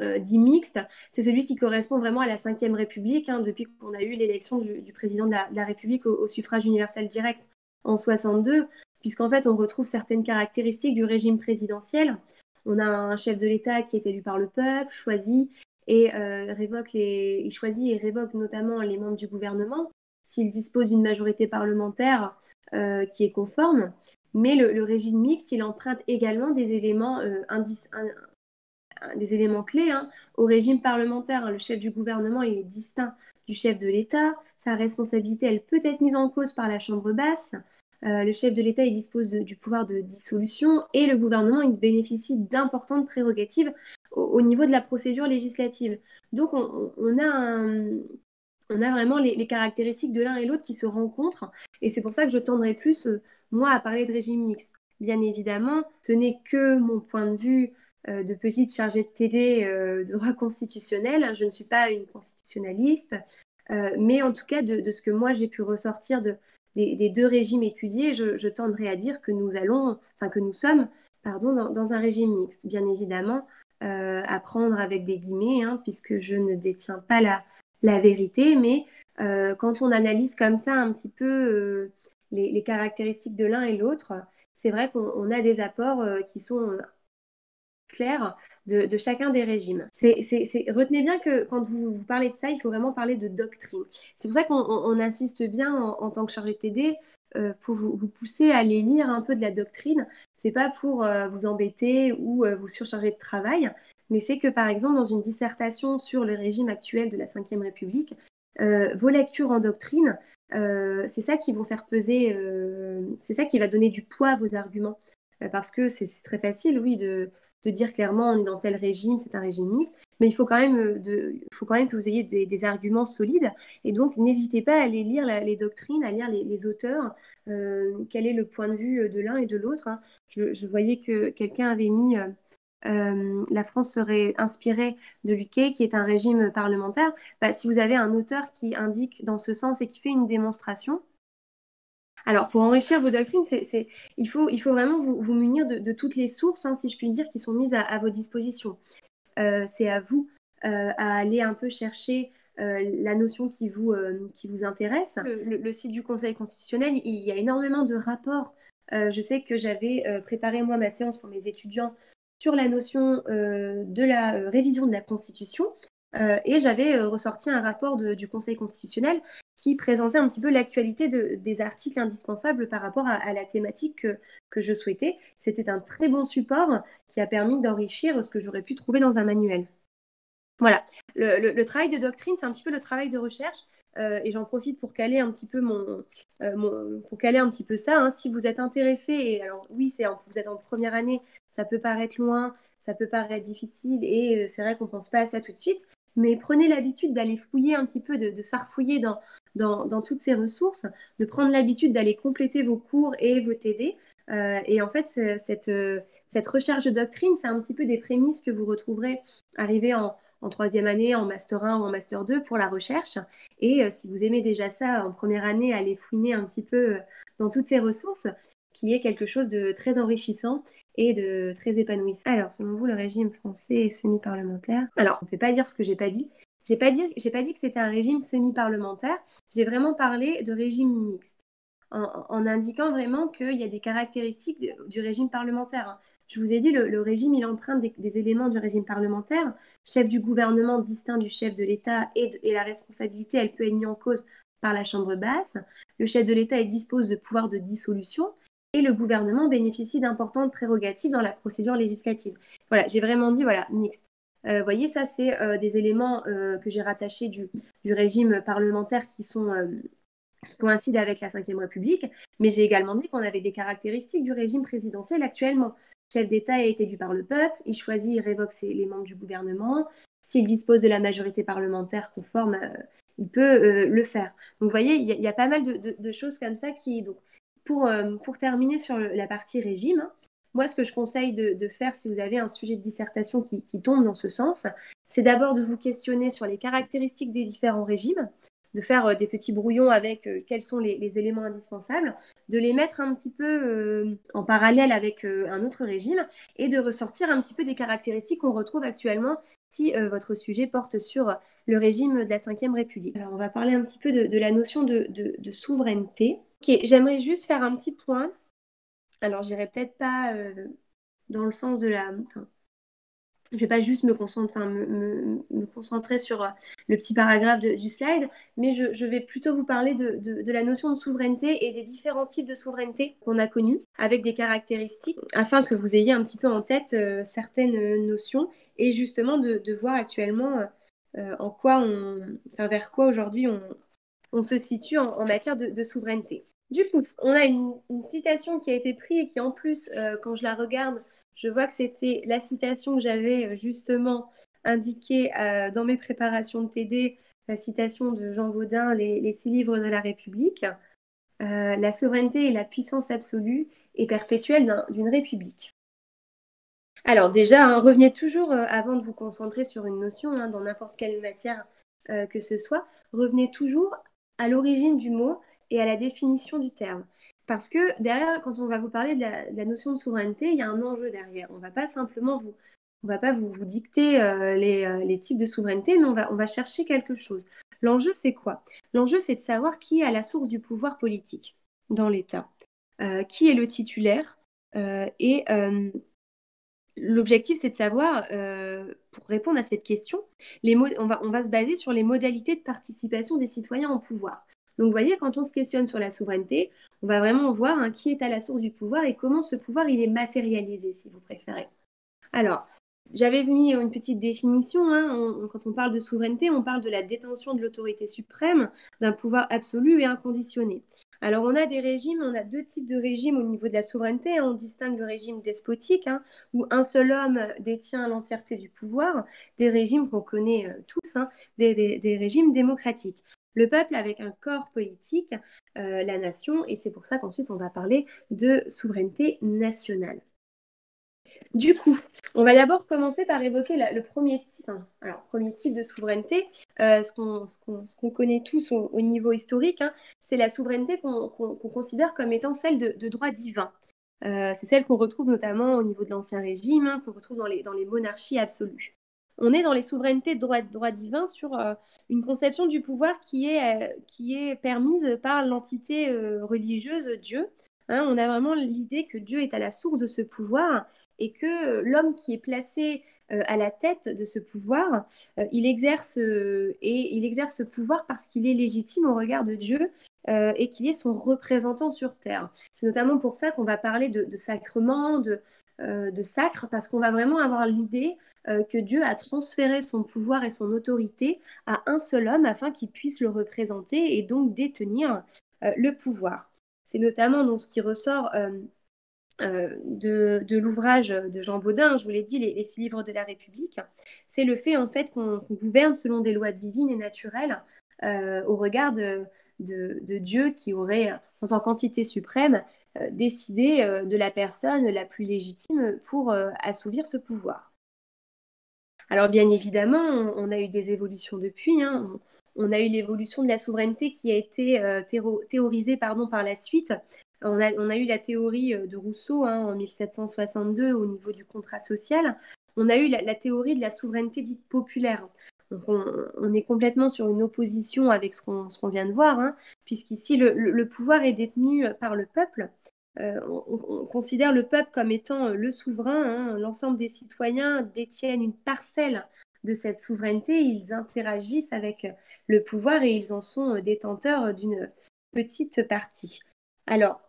euh, dit mixte, c'est celui qui correspond vraiment à la Ve République, hein, depuis qu'on a eu l'élection du, président de la, République au, suffrage universel direct en 62, puisqu'en fait, on retrouve certaines caractéristiques du régime présidentiel. On a un chef de l'État qui est élu par le peuple, choisi, et euh, révoque les, il choisit et révoque notamment les membres du gouvernement s'il dispose d'une majorité parlementaire euh, qui est conforme. Mais le, régime mixte, il emprunte également des éléments, euh, des éléments clés hein, au régime parlementaire. Le chef du gouvernement il est distinct du chef de l'État. Sa responsabilité, elle peut être mise en cause par la Chambre basse. le chef de l'État il dispose du pouvoir de dissolution et le gouvernement il bénéficie d'importantes prérogatives au, niveau de la procédure législative. Donc, on, a, on a vraiment les, caractéristiques de l'un et l'autre qui se rencontrent. Et c'est pour ça que je tendrai plus, euh, moi, à parler de régime mixte. Bien évidemment, ce n'est que mon point de vue euh, de petite chargée de TD euh, de droit constitutionnel. Je ne suis pas une constitutionnaliste. mais en tout cas, de, ce que moi j'ai pu ressortir de, des, deux régimes étudiés, je, tendrai à dire que nous allons, que nous sommes, pardon, dans, dans un régime mixte. Bien évidemment, à prendre avec des guillemets, hein, puisque je ne détiens pas la, la vérité, mais euh, quand on analyse comme ça un petit peu euh, les, caractéristiques de l'un et l'autre, c'est vrai qu'on a des apports qui sont clairs de, chacun des régimes. C'est, retenez bien que quand vous, parlez de ça, il faut vraiment parler de doctrine. C'est pour ça qu'on insiste bien en, tant que chargé de TD euh, pour vous, pousser à aller lire un peu de la doctrine. C'est pas pour euh, vous embêter ou euh, vous surcharger de travail, mais c'est que par exemple dans une dissertation sur le régime actuel de la Ve République, vos lectures en doctrine, c'est ça qui vont faire peser, c'est ça qui va donner du poids à vos arguments. parce que c'est très facile, oui, de, de dire clairement on est dans tel régime, c'est un régime mixte, mais il faut quand même, euh, faut quand même que vous ayez des, arguments solides. Et donc, n'hésitez pas à aller lire les doctrines, à lire les, auteurs, euh, quel est le point de vue euh, de l'un et de l'autre. Hein. Je, voyais que quelqu'un avait mis la France serait inspirée de l'UK, qui est un régime parlementaire. Bah, si vous avez un auteur qui indique dans ce sens et qui fait une démonstration, Alors, pour enrichir vos doctrines, il, faut, vraiment vous, munir de, toutes les sources, hein, si je puis dire, qui sont mises à, vos dispositions. Euh, c'est à vous euh, à aller un peu chercher euh, la notion qui vous, qui vous intéresse. Le, site du Conseil constitutionnel, il y a énormément de rapports. je sais que j'avais préparé, moi, ma séance pour mes étudiants sur la notion de la révision de la Constitution. Et j'avais ressorti un rapport du Conseil constitutionnel qui présentait un petit peu l'actualité des articles indispensables par rapport à, la thématique que, je souhaitais. C'était un très bon support qui a permis d'enrichir ce que j'aurais pu trouver dans un manuel. Voilà, le, travail de doctrine, c'est un petit peu le travail de recherche, euh, et j'en profite pour caler un petit peu mon, euh, pour caler un petit peu ça. Hein. Si vous êtes intéressé, et alors oui, vous êtes en première année, ça peut paraître loin, ça peut paraître difficile, et euh, c'est vrai qu'on pense pas à ça tout de suite, mais prenez l'habitude d'aller fouiller un petit peu, de, de farfouiller dans, dans, toutes ces ressources, de prendre l'habitude d'aller compléter vos cours et vos TD. Euh, et en fait, cette, euh, cette recherche de doctrine, c'est un petit peu des prémices que vous retrouverez arriver en, troisième année, en master 1 ou en master 2 pour la recherche. Et euh, si vous aimez déjà ça en première année, allez fouiner un petit peu dans toutes ces ressources, qui est quelque chose de très enrichissant et de très épanouissant. Alors, selon vous, le régime français est semi-parlementaire? Alors, on ne peut pas dire ce que j'ai pas dit. J'ai pas pas dit que c'était un régime semi-parlementaire. J'ai vraiment parlé de régime mixte, en, indiquant vraiment qu'il y a des caractéristiques du régime parlementaire. Hein. Je vous ai dit, le, régime, il emprunte des, éléments du régime parlementaire. Chef du gouvernement distinct du chef de l'État et, et, la responsabilité, elle peut être mise en cause par la Chambre basse. Le chef de l'État dispose de pouvoirs de dissolution et le gouvernement bénéficie d'importantes prérogatives dans la procédure législative. Voilà, j'ai vraiment dit, voilà, mixte. Euh, vous voyez, ça, c'est euh, des éléments euh, que j'ai rattachés du, régime parlementaire qui, sont, qui coïncident avec la Ve République. Mais j'ai également dit qu'on avait des caractéristiques du régime présidentiel actuellement. Le chef d'État est élu par le peuple, il choisit, il révoque les membres du gouvernement. S'il dispose de la majorité parlementaire conforme, il peut le faire. Donc, vous voyez, il y, a pas mal de, choses comme ça qui. Donc, pour, pour terminer sur la partie régime, hein, moi, ce que je conseille de, faire si vous avez un sujet de dissertation qui, tombe dans ce sens, c'est d'abord de vous questionner sur les caractéristiques des différents régimes, de faire euh, des petits brouillons avec euh, quels sont les, éléments indispensables, de les mettre un petit peu euh, en parallèle avec un autre régime et de ressortir un petit peu des caractéristiques qu'on retrouve actuellement si votre sujet porte sur le régime de la Ve République. Alors, on va parler un petit peu de, la notion de, souveraineté. J'aimerais juste faire un petit point alors, j'irai peut-être pas euh, dans le sens de la. Enfin, je vais pas juste me concentrer, me, concentrer sur euh, le petit paragraphe du slide, mais je, vais plutôt vous parler de, la notion de souveraineté et des différents types de souveraineté qu'on a connus, avec des caractéristiques, afin que vous ayez un petit peu en tête euh, certaines notions et justement de, voir actuellement en quoi on, enfin, vers quoi aujourd'hui on, se situe en matière de, souveraineté. Du coup, on a une, citation qui a été prise et qui, en plus, euh, quand je la regarde, je vois que c'était la citation que j'avais euh, justement indiquée euh, dans mes préparations de TD, la citation de Jean Baudin, les, six livres de la République. la souveraineté est la puissance absolue et perpétuelle d'une république. Alors déjà, hein, revenez toujours, avant de vous concentrer sur une notion, hein, dans n'importe quelle matière que ce soit, revenez toujours à l'origine du mot et à la définition du terme. Parce que derrière, quand on va vous parler de la, notion de souveraineté, il y a un enjeu derrière. On ne va pas simplement vous, on va pas vous, dicter euh, les, euh, les, types de souveraineté, mais on va, on va chercher quelque chose. L'enjeu, c'est quoi? L'enjeu, c'est de savoir qui est à la source du pouvoir politique dans l'État, euh, qui est le titulaire, et l'objectif, c'est de savoir, pour répondre à cette question, on, va, se baser sur les modalités de participation des citoyens au pouvoir. Donc, vous voyez, quand on se questionne sur la souveraineté, on va vraiment voir hein, qui est à la source du pouvoir et comment ce pouvoir il est matérialisé, si vous préférez. Alors, j'avais mis une petite définition. Hein, quand on parle de souveraineté, on parle de la détention de l'autorité suprême, d'un pouvoir absolu et inconditionné. Alors, on a des régimes, on a deux types de régimes au niveau de la souveraineté. On distingue le régime despotique, hein, où un seul homme détient l'entièreté du pouvoir, des régimes qu'on connaît euh, tous, des, régimes démocratiques le peuple avec un corps politique, euh, la nation, et c'est pour ça qu'ensuite on va parler de souveraineté nationale. Du coup, on va d'abord commencer par évoquer le premier, type, alors, premier type de souveraineté, euh, ce qu'on connaît tous au, niveau historique, hein, c'est la souveraineté qu'on considère comme étant celle de, droit divin. Euh, c'est celle qu'on retrouve notamment au niveau de l'Ancien Régime, hein, qu'on retrouve dans les, dans les, monarchies absolues. On est dans les souverainetés de droit, divin sur euh, une conception du pouvoir qui est, qui est permise par l'entité religieuse Dieu. Hein. on a vraiment l'idée que Dieu est à la source de ce pouvoir et que l'homme qui est placé euh, à la tête de ce pouvoir, euh, il exerce euh, et il exerce ce pouvoir parce qu'il est légitime au regard de Dieu et qu'il est son représentant sur terre. C'est notamment pour ça qu'on va parler de, sacrement, de, de sacre, parce qu'on va vraiment avoir l'idée que Dieu a transféré son pouvoir et son autorité à un seul homme afin qu'il puisse le représenter et donc détenir le pouvoir. C'est notamment donc ce qui ressort euh, de, l'ouvrage de Jean Baudin, je vous l'ai dit, les, six livres de la République, c'est le fait en fait qu'on gouverne selon des lois divines et naturelles euh, au regard de, Dieu qui aurait, en tant qu'entité suprême, euh, décidé de la personne la plus légitime pour assouvir ce pouvoir. Alors bien évidemment, on, a eu des évolutions depuis. Hein. On, a eu l'évolution de la souveraineté qui a été théorisée pardon, par la suite on a, eu la théorie euh, de Rousseau hein, en 1762 au niveau du contrat social. On a eu la, théorie de la souveraineté dite populaire. On, est complètement sur une opposition avec ce qu'on vient de voir, hein, puisqu'ici le, pouvoir est détenu euh, par le peuple. Euh, on, considère le peuple comme étant le souverain. Hein. L'ensemble des citoyens détiennent une parcelle de cette souveraineté. Ils interagissent avec le pouvoir et ils en sont détenteurs d'une petite partie. Alors,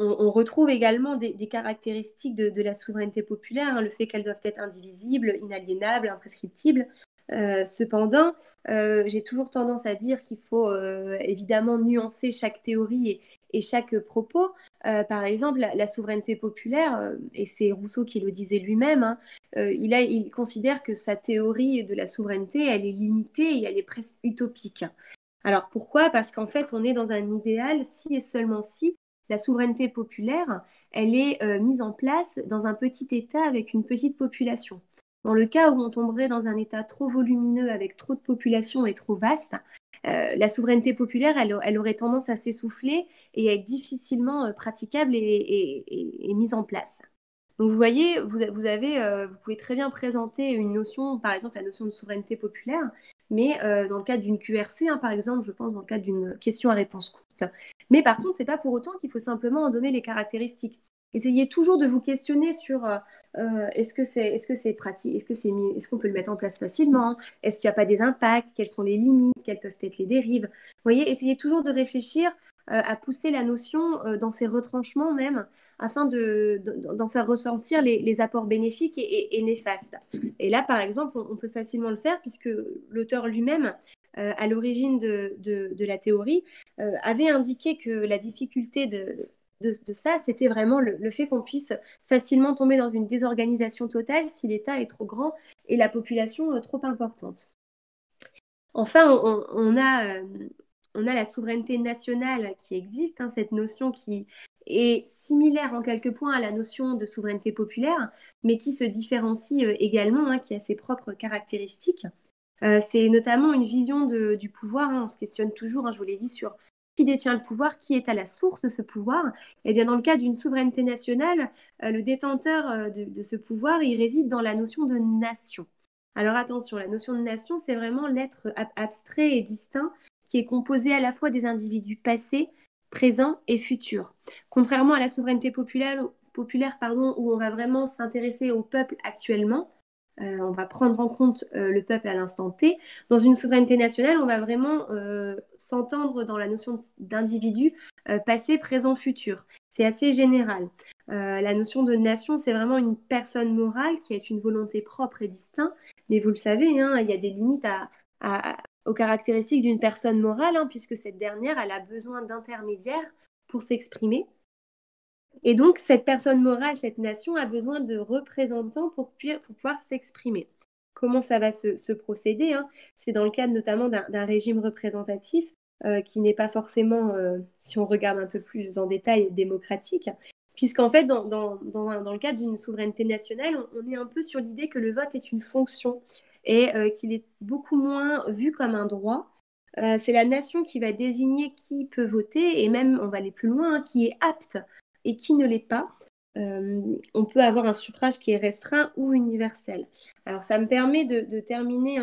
on, retrouve également des, caractéristiques de, la souveraineté populaire, hein, le fait qu'elles doivent être indivisibles, inaliénables, imprescriptibles. Euh, cependant, euh, j'ai toujours tendance à dire qu'il faut euh, évidemment nuancer chaque théorie et, chaque propos. par exemple, la, souveraineté populaire, et c'est Rousseau qui le disait lui-même, hein, il, il, considère que sa théorie de la souveraineté, elle est limitée et elle est presque utopique. Alors pourquoi? Parce qu'en fait, on est dans un idéal si et seulement si la souveraineté populaire, elle est euh, mise en place dans un petit État avec une petite population. Dans le cas où on tomberait dans un État trop volumineux avec trop de population et trop vaste, euh, la souveraineté populaire, elle, aurait tendance à s'essouffler et à être difficilement euh, praticable et, mise en place. Donc vous voyez, vous, avez, vous pouvez très bien présenter une notion, par exemple la notion de souveraineté populaire, mais dans le cadre d'une QRC, hein, par exemple, je pense dans le cadre d'une question à réponse courte, mais par contre, ce n'est pas pour autant qu'il faut simplement en donner les caractéristiques. Essayez toujours de vous questionner sur euh, euh, est-ce que c'est est -ce c'est pratique, est-ce est-ce qu'on peut le mettre en place facilement, est-ce qu'il n'y a pas des impacts, quelles sont les limites, quelles peuvent être les dérives. Voyez, essayez toujours de réfléchir euh, à pousser la notion dans ses retranchements même, afin d'en faire ressentir les, apports bénéfiques et, néfastes. Et là, par exemple, on peut facilement le faire puisque l'auteur lui-même euh, à l'origine de, la théorie, euh, avait indiqué que la difficulté de, ça, c'était vraiment le, fait qu'on puisse facilement tomber dans une désorganisation totale si l'État est trop grand et la population euh, trop importante. Enfin, on, a, la souveraineté nationale qui existe, hein, cette notion qui est similaire en quelques points à la notion de souveraineté populaire, mais qui se différencie également, hein, qui a ses propres caractéristiques. Euh, c'est notamment une vision du pouvoir. Hein. on se questionne toujours, je vous l'ai dit, sur qui détient le pouvoir, qui est à la source de ce pouvoir. Et eh bien dans le cas d'une souveraineté nationale, euh, le détenteur euh, de, ce pouvoir, il réside dans la notion de nation. Alors attention, la notion de nation, c'est vraiment l'être abstrait et distinct qui est composé à la fois des individus passés, présents et futurs. Contrairement à la souveraineté populaire, populaire pardon, où on va vraiment s'intéresser au peuple actuellement, euh, on va prendre en compte euh, le peuple à l'instant T. Dans une souveraineté nationale, on va vraiment euh, s'entendre dans la notion d'individu passé, présent, futur. C'est assez général. la notion de nation, c'est vraiment une personne morale qui a une volonté propre et distincte. Mais vous le savez, hein, il y a des limites aux caractéristiques d'une personne morale, hein, puisque cette dernière, elle a besoin d'intermédiaires pour s'exprimer. Et donc, cette personne morale, cette nation a besoin de représentants pour, pouvoir s'exprimer. Comment ça va se, procéder hein? C'est dans le cadre notamment d'un régime représentatif euh, qui n'est pas forcément, euh, si on regarde un peu plus en détail, démocratique, puisqu'en fait, dans, le cadre d'une souveraineté nationale, on, est un peu sur l'idée que le vote est une fonction et euh, qu'il est beaucoup moins vu comme un droit. Euh, c'est la nation qui va désigner qui peut voter et même, on va aller plus loin, hein, qui est apte et qui ne l'est pas. Euh, on peut avoir un suffrage qui est restreint ou universel. Alors ça me permet de, terminer,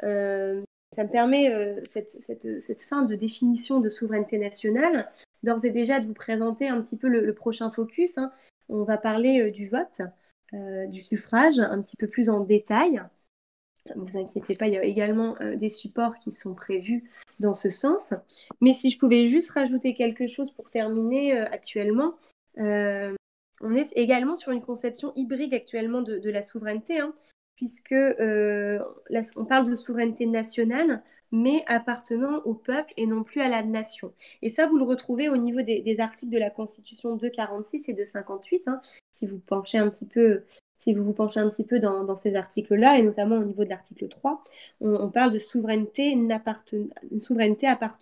ça me permet cette, fin de définition de souveraineté nationale, d'ores et déjà de vous présenter un petit peu le, prochain focus. Hein. On va parler du vote, du suffrage, un petit peu plus en détail. Ne vous inquiétez pas, il y a également euh, des supports qui sont prévus dans ce sens. Mais si je pouvais juste rajouter quelque chose pour terminer euh, actuellement, euh, on est également sur une conception hybride actuellement de, la souveraineté, hein, puisque on parle de souveraineté nationale, mais appartenant au peuple et non plus à la nation. Et ça, vous le retrouvez au niveau des, articles de la Constitution de 46 et de 58. Hein, si vous penchez un petit peu si vous vous penchez un petit peu dans, ces articles-là, et notamment au niveau de l'article 3, on, parle de souveraineté,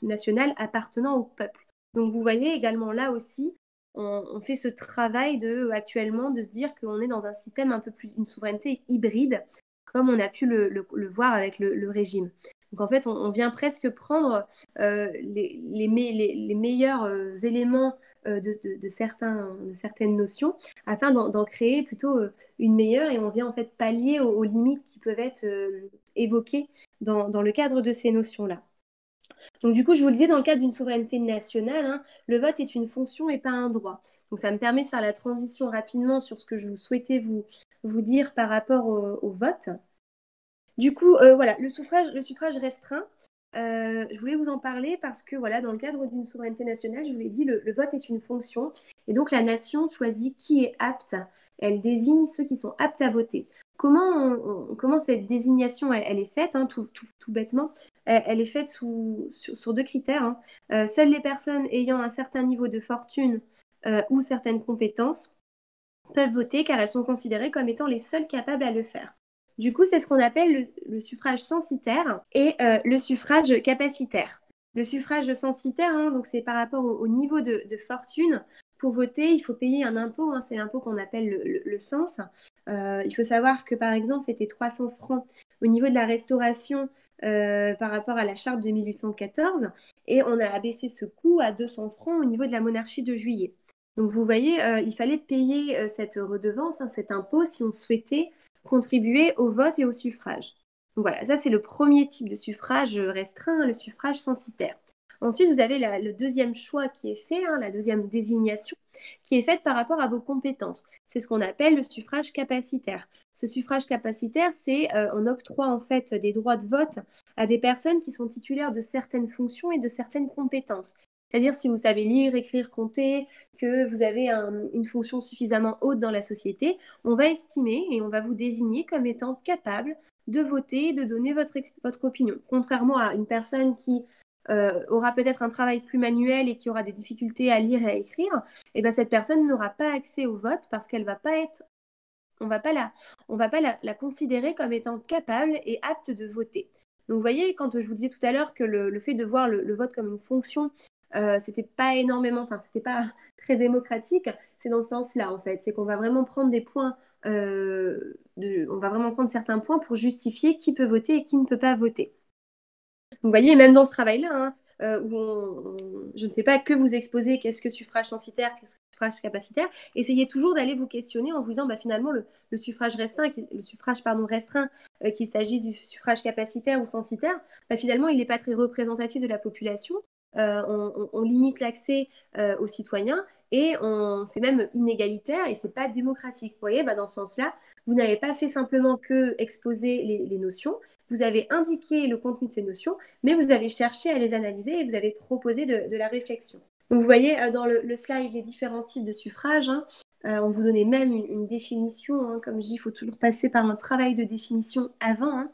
nationale appartenant au peuple. Donc vous voyez également là aussi, on, fait ce travail de actuellement de se dire qu'on est dans un système un peu plus, une souveraineté hybride, comme on a pu le, voir avec le, régime. Donc en fait, on, vient presque prendre euh, les, les, meilleurs euh, éléments euh, de, certaines notions afin d'en créer plutôt euh, une meilleure et on vient en fait pallier aux, limites qui peuvent être euh, évoquées dans, le cadre de ces notions-là. Donc du coup, je vous le disais, dans le cadre d'une souveraineté nationale, hein, le vote est une fonction et pas un droit. Donc ça me permet de faire la transition rapidement sur ce que je souhaitais vous, dire par rapport au, vote. Du coup, voilà, le suffrage restreint, euh, je voulais vous en parler parce que voilà, dans le cadre d'une souveraineté nationale, je vous l'ai dit, le, vote est une fonction et donc la nation choisit qui est apte. Elle désigne ceux qui sont aptes à voter. Comment, cette désignation elle, est faite, hein, tout, bêtement? Elle, est faite sur, deux critères. Hein. Euh, seules les personnes ayant un certain niveau de fortune euh, ou certaines compétences peuvent voter car elles sont considérées comme étant les seules capables à le faire. Du coup, c'est ce qu'on appelle le, suffrage censitaire et euh, le suffrage capacitaire. Le suffrage censitaire, hein, donc c'est par rapport au, niveau de, fortune. Pour voter, il faut payer un impôt, hein, c'est l'impôt qu'on appelle le, sens. Euh, il faut savoir que par exemple, c'était 300 francs au niveau de la restauration euh, par rapport à la charte de 1814 et on a abaissé ce coût à 200 francs au niveau de la monarchie de juillet. Donc vous voyez, il fallait payer cette redevance, hein, cet impôt, si on souhaitait contribuer au vote et au suffrage. voilà, ça c'est le premier type de suffrage restreint, le suffrage censitaire. Ensuite, vous avez le deuxième choix qui est fait, hein, la deuxième désignation, qui est faite par rapport à vos compétences. C'est ce qu'on appelle le suffrage capacitaire. Ce suffrage capacitaire, c'est euh, on octroie en fait des droits de vote à des personnes qui sont titulaires de certaines fonctions et de certaines compétences. C'est-à-dire si vous savez lire, écrire, compter, que vous avez une fonction suffisamment haute dans la société, on va estimer et on va vous désigner comme étant capable de voter, de donner votre, votre opinion. Contrairement à une personne qui euh, aura peut-être un travail plus manuel et qui aura des difficultés à lire et à écrire, eh bien cette personne n'aura pas accès au vote parce qu'elle va pas être on va pas la, on va pas la, considérer comme étant capable et apte de voter. Donc vous voyez, quand je vous disais tout à l'heure que le, fait de voir le, vote comme une fonction euh, c'était pas énormément, enfin, c'était pas très démocratique. C'est dans ce sens-là, en fait. C'est qu'on va vraiment prendre des points, euh, on va vraiment prendre certains points pour justifier qui peut voter et qui ne peut pas voter. Vous voyez, même dans ce travail-là, hein, euh, où je ne fais pas que vous exposer qu'est-ce que suffrage censitaire, qu'est-ce que suffrage capacitaire, essayez toujours d'aller vous questionner en vous disant bah, finalement le, suffrage restreint, le suffrage pardon, restreint, qu'il s'agisse du suffrage capacitaire ou censitaire, bah, finalement il n'est pas très représentatif de la population euh, on, limite l'accès euh, aux citoyens et c'est même inégalitaire et c'est pas démocratique. Vous voyez, bah, dans ce sens-là, vous n'avez pas fait simplement que exposer les, notions, vous avez indiqué le contenu de ces notions, mais vous avez cherché à les analyser et vous avez proposé de, la réflexion. Vous voyez euh, dans le, slide les différents types de suffrage. Hein. on vous donnait même une, définition. Hein. Comme je dis, il faut toujours passer par un travail de définition avant.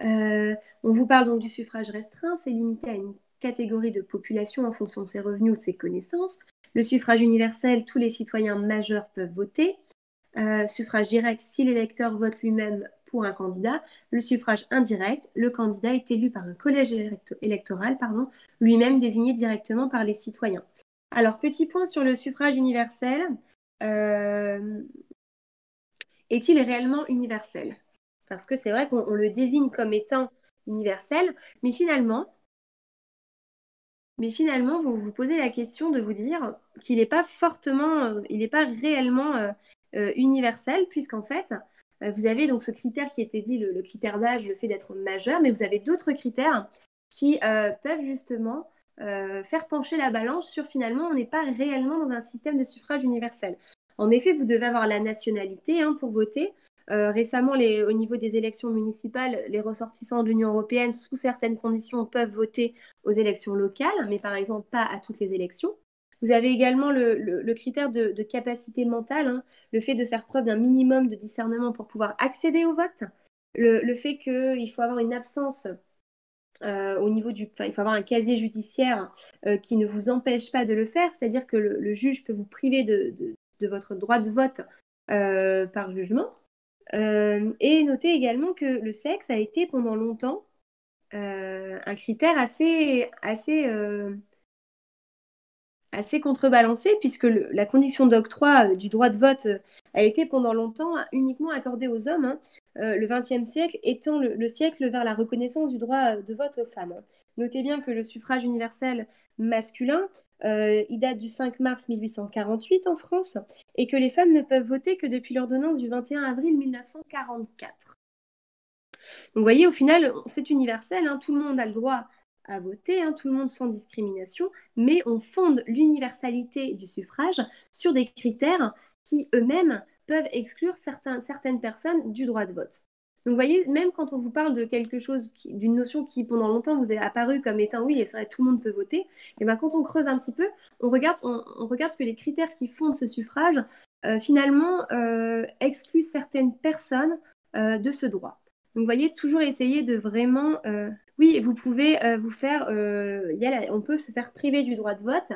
Hein. on vous parle donc du suffrage restreint, c'est limité à une catégorie de population en fonction de ses revenus ou de ses connaissances. Le suffrage universel, tous les citoyens majeurs peuvent voter. Euh, suffrage direct, si l'électeur vote lui-même pour un candidat. Le suffrage indirect, le candidat est élu par un collège électoral, pardon, lui-même désigné directement par les citoyens. Alors, petit point sur le suffrage universel. est-il réellement universel? Parce que c'est vrai qu'on le désigne comme étant universel, mais finalement, mais finalement, vous vous posez la question de vous dire qu'il n'est pas fortement, il n'est pas réellement universel, puisqu'en fait, vous avez donc ce critère qui était dit, le, critère d'âge, le fait d'être majeur, mais vous avez d'autres critères qui peuvent justement faire pencher la balance sur finalement, on n'est pas réellement dans un système de suffrage universel. En effet, vous devez avoir la nationalité hein, pour voter. Euh, récemment, au niveau des élections municipales, les ressortissants de l'Union européenne, sous certaines conditions, peuvent voter aux élections locales, mais par exemple pas à toutes les élections. Vous avez également le, critère de, capacité mentale, hein, le fait de faire preuve d'un minimum de discernement pour pouvoir accéder au vote, le, fait qu'il faut avoir une absence euh, au niveau du, il faut avoir un casier judiciaire euh, qui ne vous empêche pas de le faire, c'est-à-dire que le, juge peut vous priver de, votre droit de vote par jugement. Euh, et notez également que le sexe a été pendant longtemps euh, un critère assez, assez, assez contrebalancé, puisque la condition d'octroi du droit de vote a été pendant longtemps uniquement accordée aux hommes, hein. le XXe siècle étant le, siècle vers la reconnaissance du droit de vote aux femmes. Notez bien que le suffrage universel masculin euh, il date du 5 mars 1848 en France et que les femmes ne peuvent voter que depuis l'ordonnance du 21 avril 1944. Donc vous voyez, au final, c'est universel, hein. tout le monde a le droit à voter, hein, tout le monde sans discrimination, mais on fonde l'universalité du suffrage sur des critères qui eux-mêmes peuvent exclure certaines personnes du droit de vote. Donc, vous voyez, même quand on vous parle de quelque chose, d'une notion qui pendant longtemps vous est apparue comme étant oui, et c'est vrai, tout le monde peut voter, et eh bien quand on creuse un petit peu, on regarde, on, regarde que les critères qui fondent ce suffrage, euh, finalement, euh, excluent certaines personnes euh, de ce droit. Donc, vous voyez, toujours essayer de vraiment. oui, vous pouvez vous faire. On peut se faire priver du droit de vote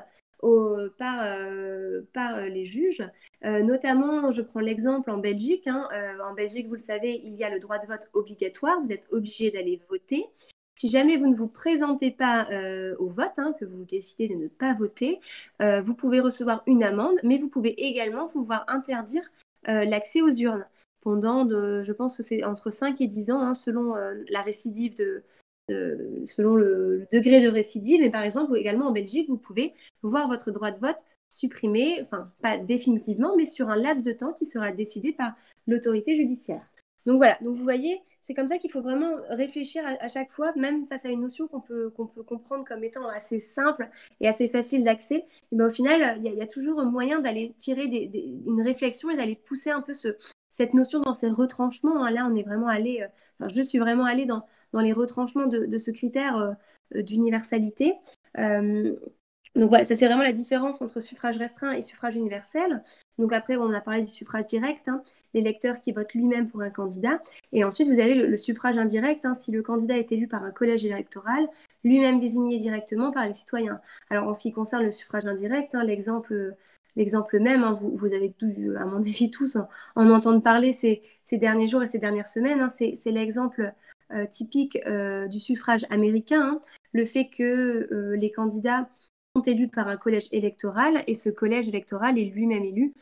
par, euh, par euh, les juges. Euh, notamment, je prends l'exemple en Belgique. Hein, en Belgique, vous le savez, il y a le droit de vote obligatoire. Vous êtes obligé d'aller voter. Si jamais vous ne vous présentez pas au vote, hein, que vous décidez de ne pas voter, vous pouvez recevoir une amende, mais vous pouvez également pouvoir interdire l'accès aux urnes pendant, je pense que c'est entre 5 et 10 ans, hein, selon la récidive de, selon le, degré de récidive. Et par exemple, également en Belgique, vous pouvez voir votre droit de vote supprimé, enfin pas définitivement, mais sur un laps de temps qui sera décidé par l'autorité judiciaire. Donc voilà, donc vous voyez, c'est comme ça qu'il faut vraiment réfléchir à, chaque fois, même face à une notion qu'on peut, peut comprendre comme étant assez simple et assez facile d'accès. Ben, au final, il y, a toujours moyen d'aller tirer une réflexion et d'aller pousser un peu ce, cette notion dans ces retranchements. Hein. Là, on est vraiment allé, euh, je suis vraiment allée dans, les retranchements de, ce critère euh, d'universalité. Euh, donc voilà, ça c'est vraiment la différence entre suffrage restreint et suffrage universel. Donc après, on a parlé du suffrage direct, hein, l'électeur qui vote lui-même pour un candidat. Et ensuite, vous avez le, suffrage indirect, hein, si le candidat est élu par un collège électoral, lui-même désigné directement par les citoyens. Alors en ce qui concerne le suffrage indirect, l'exemple l'exemple même, vous, avez à mon avis tous en, entendre parler ces, derniers jours et ces dernières semaines, c'est l'exemple euh, typique euh, du suffrage américain, hein. le fait que euh, les candidats sont élus par un collège électoral et ce collège électoral est lui-même élu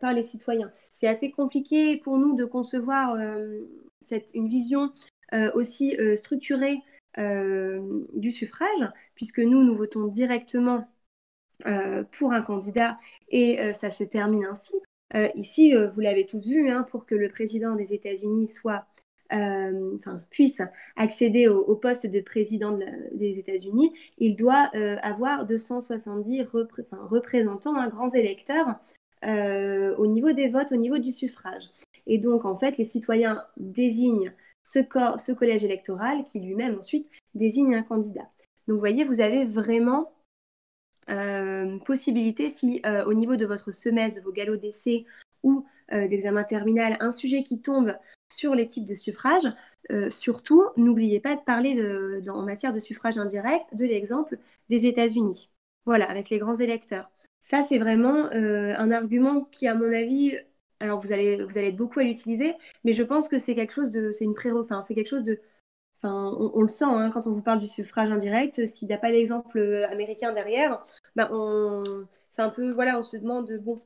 par les citoyens. C'est assez compliqué pour nous de concevoir une vision aussi structurée du suffrage, puisque nous, nous votons directement pour un candidat et ça se termine ainsi. ici, vous l'avez tous vu, hein, pour que le président des États-Unis soit euh, puisse accéder au, poste de président des États-Unis, il doit euh, avoir 270 représentants, un grands électeurs euh, au niveau des votes, au niveau du suffrage. Et donc, en fait, les citoyens désignent ce, corps, ce collège électoral qui lui-même ensuite désigne un candidat. Donc, vous voyez, vous avez vraiment possibilité, si au niveau de votre semestre, de vos galops d'essai ou d'examen terminal, un sujet qui tombe sur les types de suffrage, euh, surtout, n'oubliez pas de parler en matière de suffrage indirect de l'exemple des États-Unis. Voilà, avec les grands électeurs. Ça, c'est vraiment euh, un argument qui, à mon avis, alors vous allez, vous allez être beaucoup à l'utiliser, mais je pense que c'est quelque chose de, c'est une pré c'est quelque chose de, on, le sent hein, quand on vous parle du suffrage indirect. S'il n'y a pas d'exemple américain derrière, ben on, c'est un peu, voilà, on se demande, bon,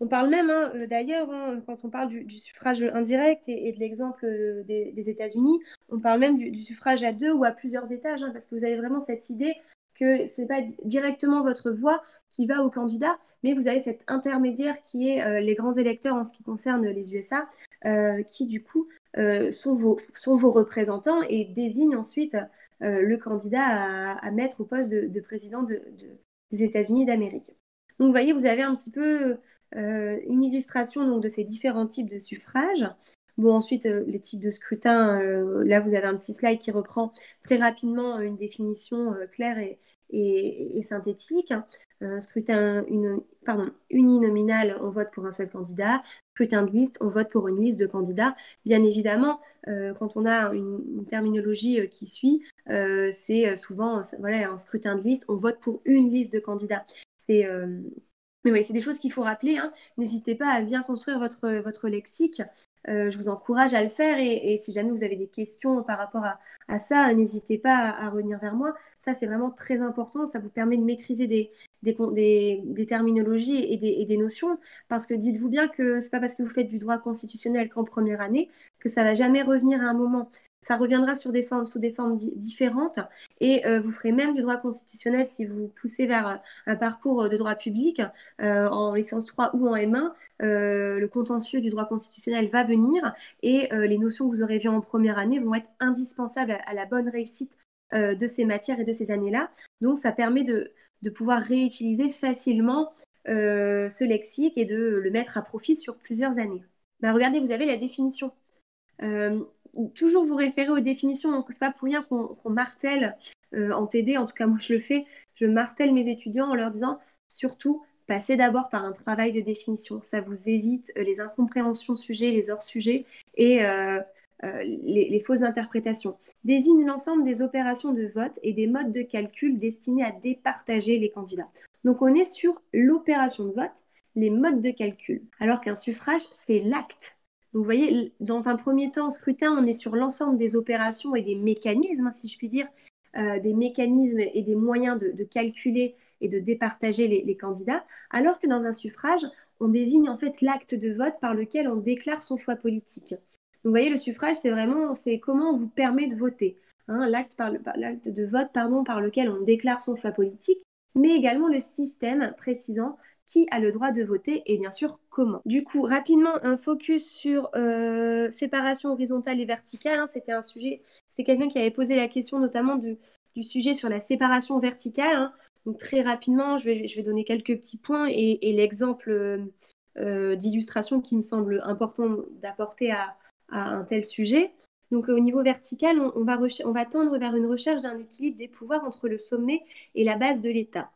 On parle même, hein, d'ailleurs, hein, quand on parle du, suffrage indirect et, de l'exemple des, États-Unis, on parle même du, suffrage à deux ou à plusieurs étages, parce que vous avez vraiment cette idée que ce n'est pas directement votre voix qui va au candidat, mais vous avez cet intermédiaire qui est euh, les grands électeurs en ce qui concerne les USA, euh, qui du coup euh, sont, vos, sont, vos, représentants et désignent ensuite le candidat à, mettre au poste de, président des États-Unis d'Amérique. Donc vous voyez, vous avez un petit peu une illustration donc, de ces différents types de suffrages. Bon, ensuite, les types de scrutin, là, vous avez un petit slide qui reprend très rapidement une définition claire et, et, synthétique. Euh, scrutin uninominal, on vote pour un seul candidat. Scrutin de liste, on vote pour une liste de candidats. Bien évidemment, euh, quand on a une, terminologie euh, qui suit, c'est souvent voilà, un scrutin de liste, on vote pour une liste de candidats. C'est mais oui, c'est des choses qu'il faut rappeler. Hein. N'hésitez pas à bien construire votre, votre lexique. Euh, je vous encourage à le faire et, si jamais vous avez des questions par rapport à, ça, n'hésitez pas à, revenir vers moi. Ça, c'est vraiment très important. Ça vous permet de maîtriser des, des, terminologies et des, et des, notions. Parce que dites-vous bien que ce n'est pas parce que vous faites du droit constitutionnel qu'en première année que ça va jamais revenir à un moment ça reviendra sur des formes, sous des formes différentes et euh, vous ferez même du droit constitutionnel si vous poussez vers euh, un parcours de droit public euh, en licence 3 ou en M1. le contentieux du droit constitutionnel va venir et les notions que vous aurez vues en première année vont être indispensables à, la bonne réussite de ces matières et de ces années-là. Donc ça permet de, de pouvoir réutiliser facilement ce lexique et de le mettre à profit sur plusieurs années. Ben, regardez, vous avez la définition toujours vous référer aux définitions. Donc, c'est pas pour rien qu'on martèle euh, en TD, en tout cas, moi, je le fais. Je martèle mes étudiants en leur disant surtout, passez d'abord par un travail de définition. Ça vous évite euh, les incompréhensions sujets, les hors-sujets et euh, les, les, fausses interprétations. Désigne l'ensemble des opérations de vote et des modes de calcul destinés à départager les candidats. Donc, on est sur l'opération de vote, les modes de calcul, alors qu'un suffrage, c'est l'acte donc, vous voyez, dans un premier temps, scrutin, on est sur l'ensemble des opérations et des mécanismes, si je puis dire, euh, des mécanismes et des moyens de, calculer et de départager les, candidats, alors que dans un suffrage, on désigne en fait l'acte de vote par lequel on déclare son choix politique. Donc, vous voyez, le suffrage, c'est vraiment, c'est comment on vous permet de voter. Hein, l'acte, de vote par lequel on déclare son choix politique, mais également le système précisant qui a le droit de voter et bien sûr comment. Du coup, rapidement, un focus sur euh, séparation horizontale et verticale. Hein. C'était un sujet, c'est quelqu'un qui avait posé la question notamment du, sujet sur la séparation verticale. Hein. Donc très rapidement, je vais, je vais, donner quelques petits points et, l'exemple euh, d'illustration qui me semble important d'apporter à, un tel sujet. Donc au niveau vertical, on, va on va tendre vers une recherche d'un équilibre des pouvoirs entre le sommet et la base de l'État.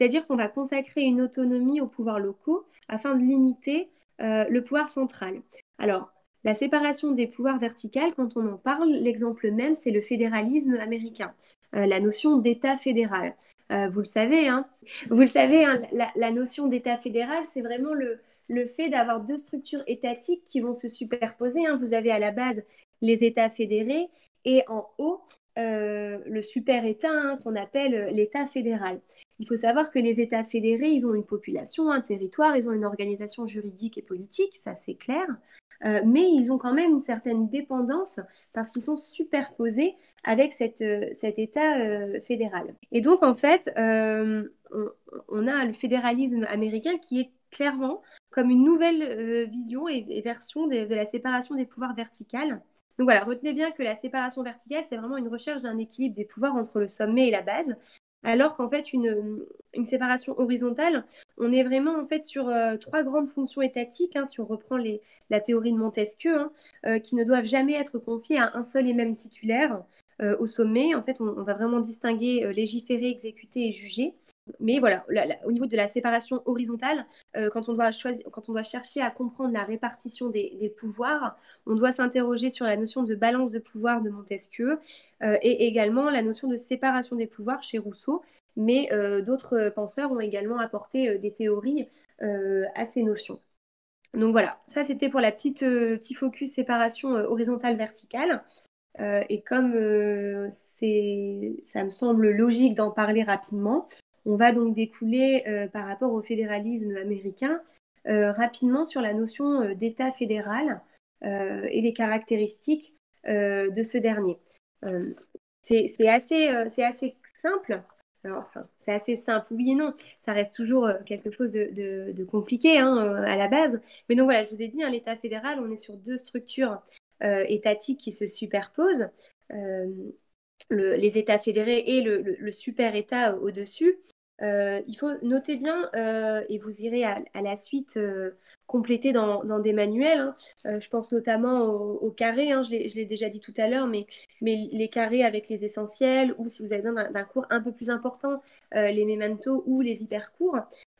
C'est-à-dire qu'on va consacrer une autonomie aux pouvoirs locaux afin de limiter euh, le pouvoir central. Alors, la séparation des pouvoirs verticales, quand on en parle, l'exemple même, c'est le fédéralisme américain, euh, la notion d'État fédéral. Euh, vous le savez, hein vous le savez, hein, la, notion d'État fédéral, c'est vraiment le, fait d'avoir deux structures étatiques qui vont se superposer. Hein. Vous avez à la base les États fédérés et en haut le super-État hein, qu'on appelle l'État fédéral. Il faut savoir que les États fédérés, ils ont une population, un territoire, ils ont une organisation juridique et politique, ça c'est clair, euh, mais ils ont quand même une certaine dépendance parce qu'ils sont superposés avec euh, cet État euh, fédéral. Et donc en fait, on, a le fédéralisme américain qui est clairement comme une nouvelle vision et, version de, de la séparation des pouvoirs verticales. Donc voilà, retenez bien que la séparation verticale, c'est vraiment une recherche d'un équilibre des pouvoirs entre le sommet et la base, alors qu'en fait, une, séparation horizontale, on est vraiment en fait sur euh, trois grandes fonctions étatiques, hein, si on reprend la théorie de Montesquieu, hein, euh, qui ne doivent jamais être confiées à un seul et même titulaire euh, au sommet. En fait, on va vraiment distinguer légiférer, exécuter et juger. Mais voilà, au niveau de la séparation horizontale, euh, quand, on doit chercher à comprendre la répartition des, pouvoirs, on doit s'interroger sur la notion de balance de pouvoir de Montesquieu euh, et également la notion de séparation des pouvoirs chez Rousseau. Mais euh, d'autres penseurs ont également apporté des théories à ces notions. Donc voilà, ça c'était pour la petite petit focus séparation horizontale-verticale. et comme ça me semble logique d'en parler rapidement, on va donc découler euh, par rapport au fédéralisme américain rapidement sur la notion d'État fédéral et les caractéristiques de ce dernier. c'est assez, simple. Enfin, c'est assez simple, oui et non. Ça reste toujours quelque chose de, compliqué hein, à la base. Mais donc voilà, je vous ai dit, hein, l'État fédéral, on est sur deux structures étatiques qui se superposent les États fédérés et le, super-État au-dessus. Euh, il faut noter bien, euh, et vous irez à, la suite euh, compléter dans, des manuels. Hein. je pense notamment aux, carrés, hein, je l'ai déjà dit tout à l'heure, mais, les carrés avec les essentiels, ou si vous avez besoin d'un cours un peu plus important, les mémentos ou les hypercours.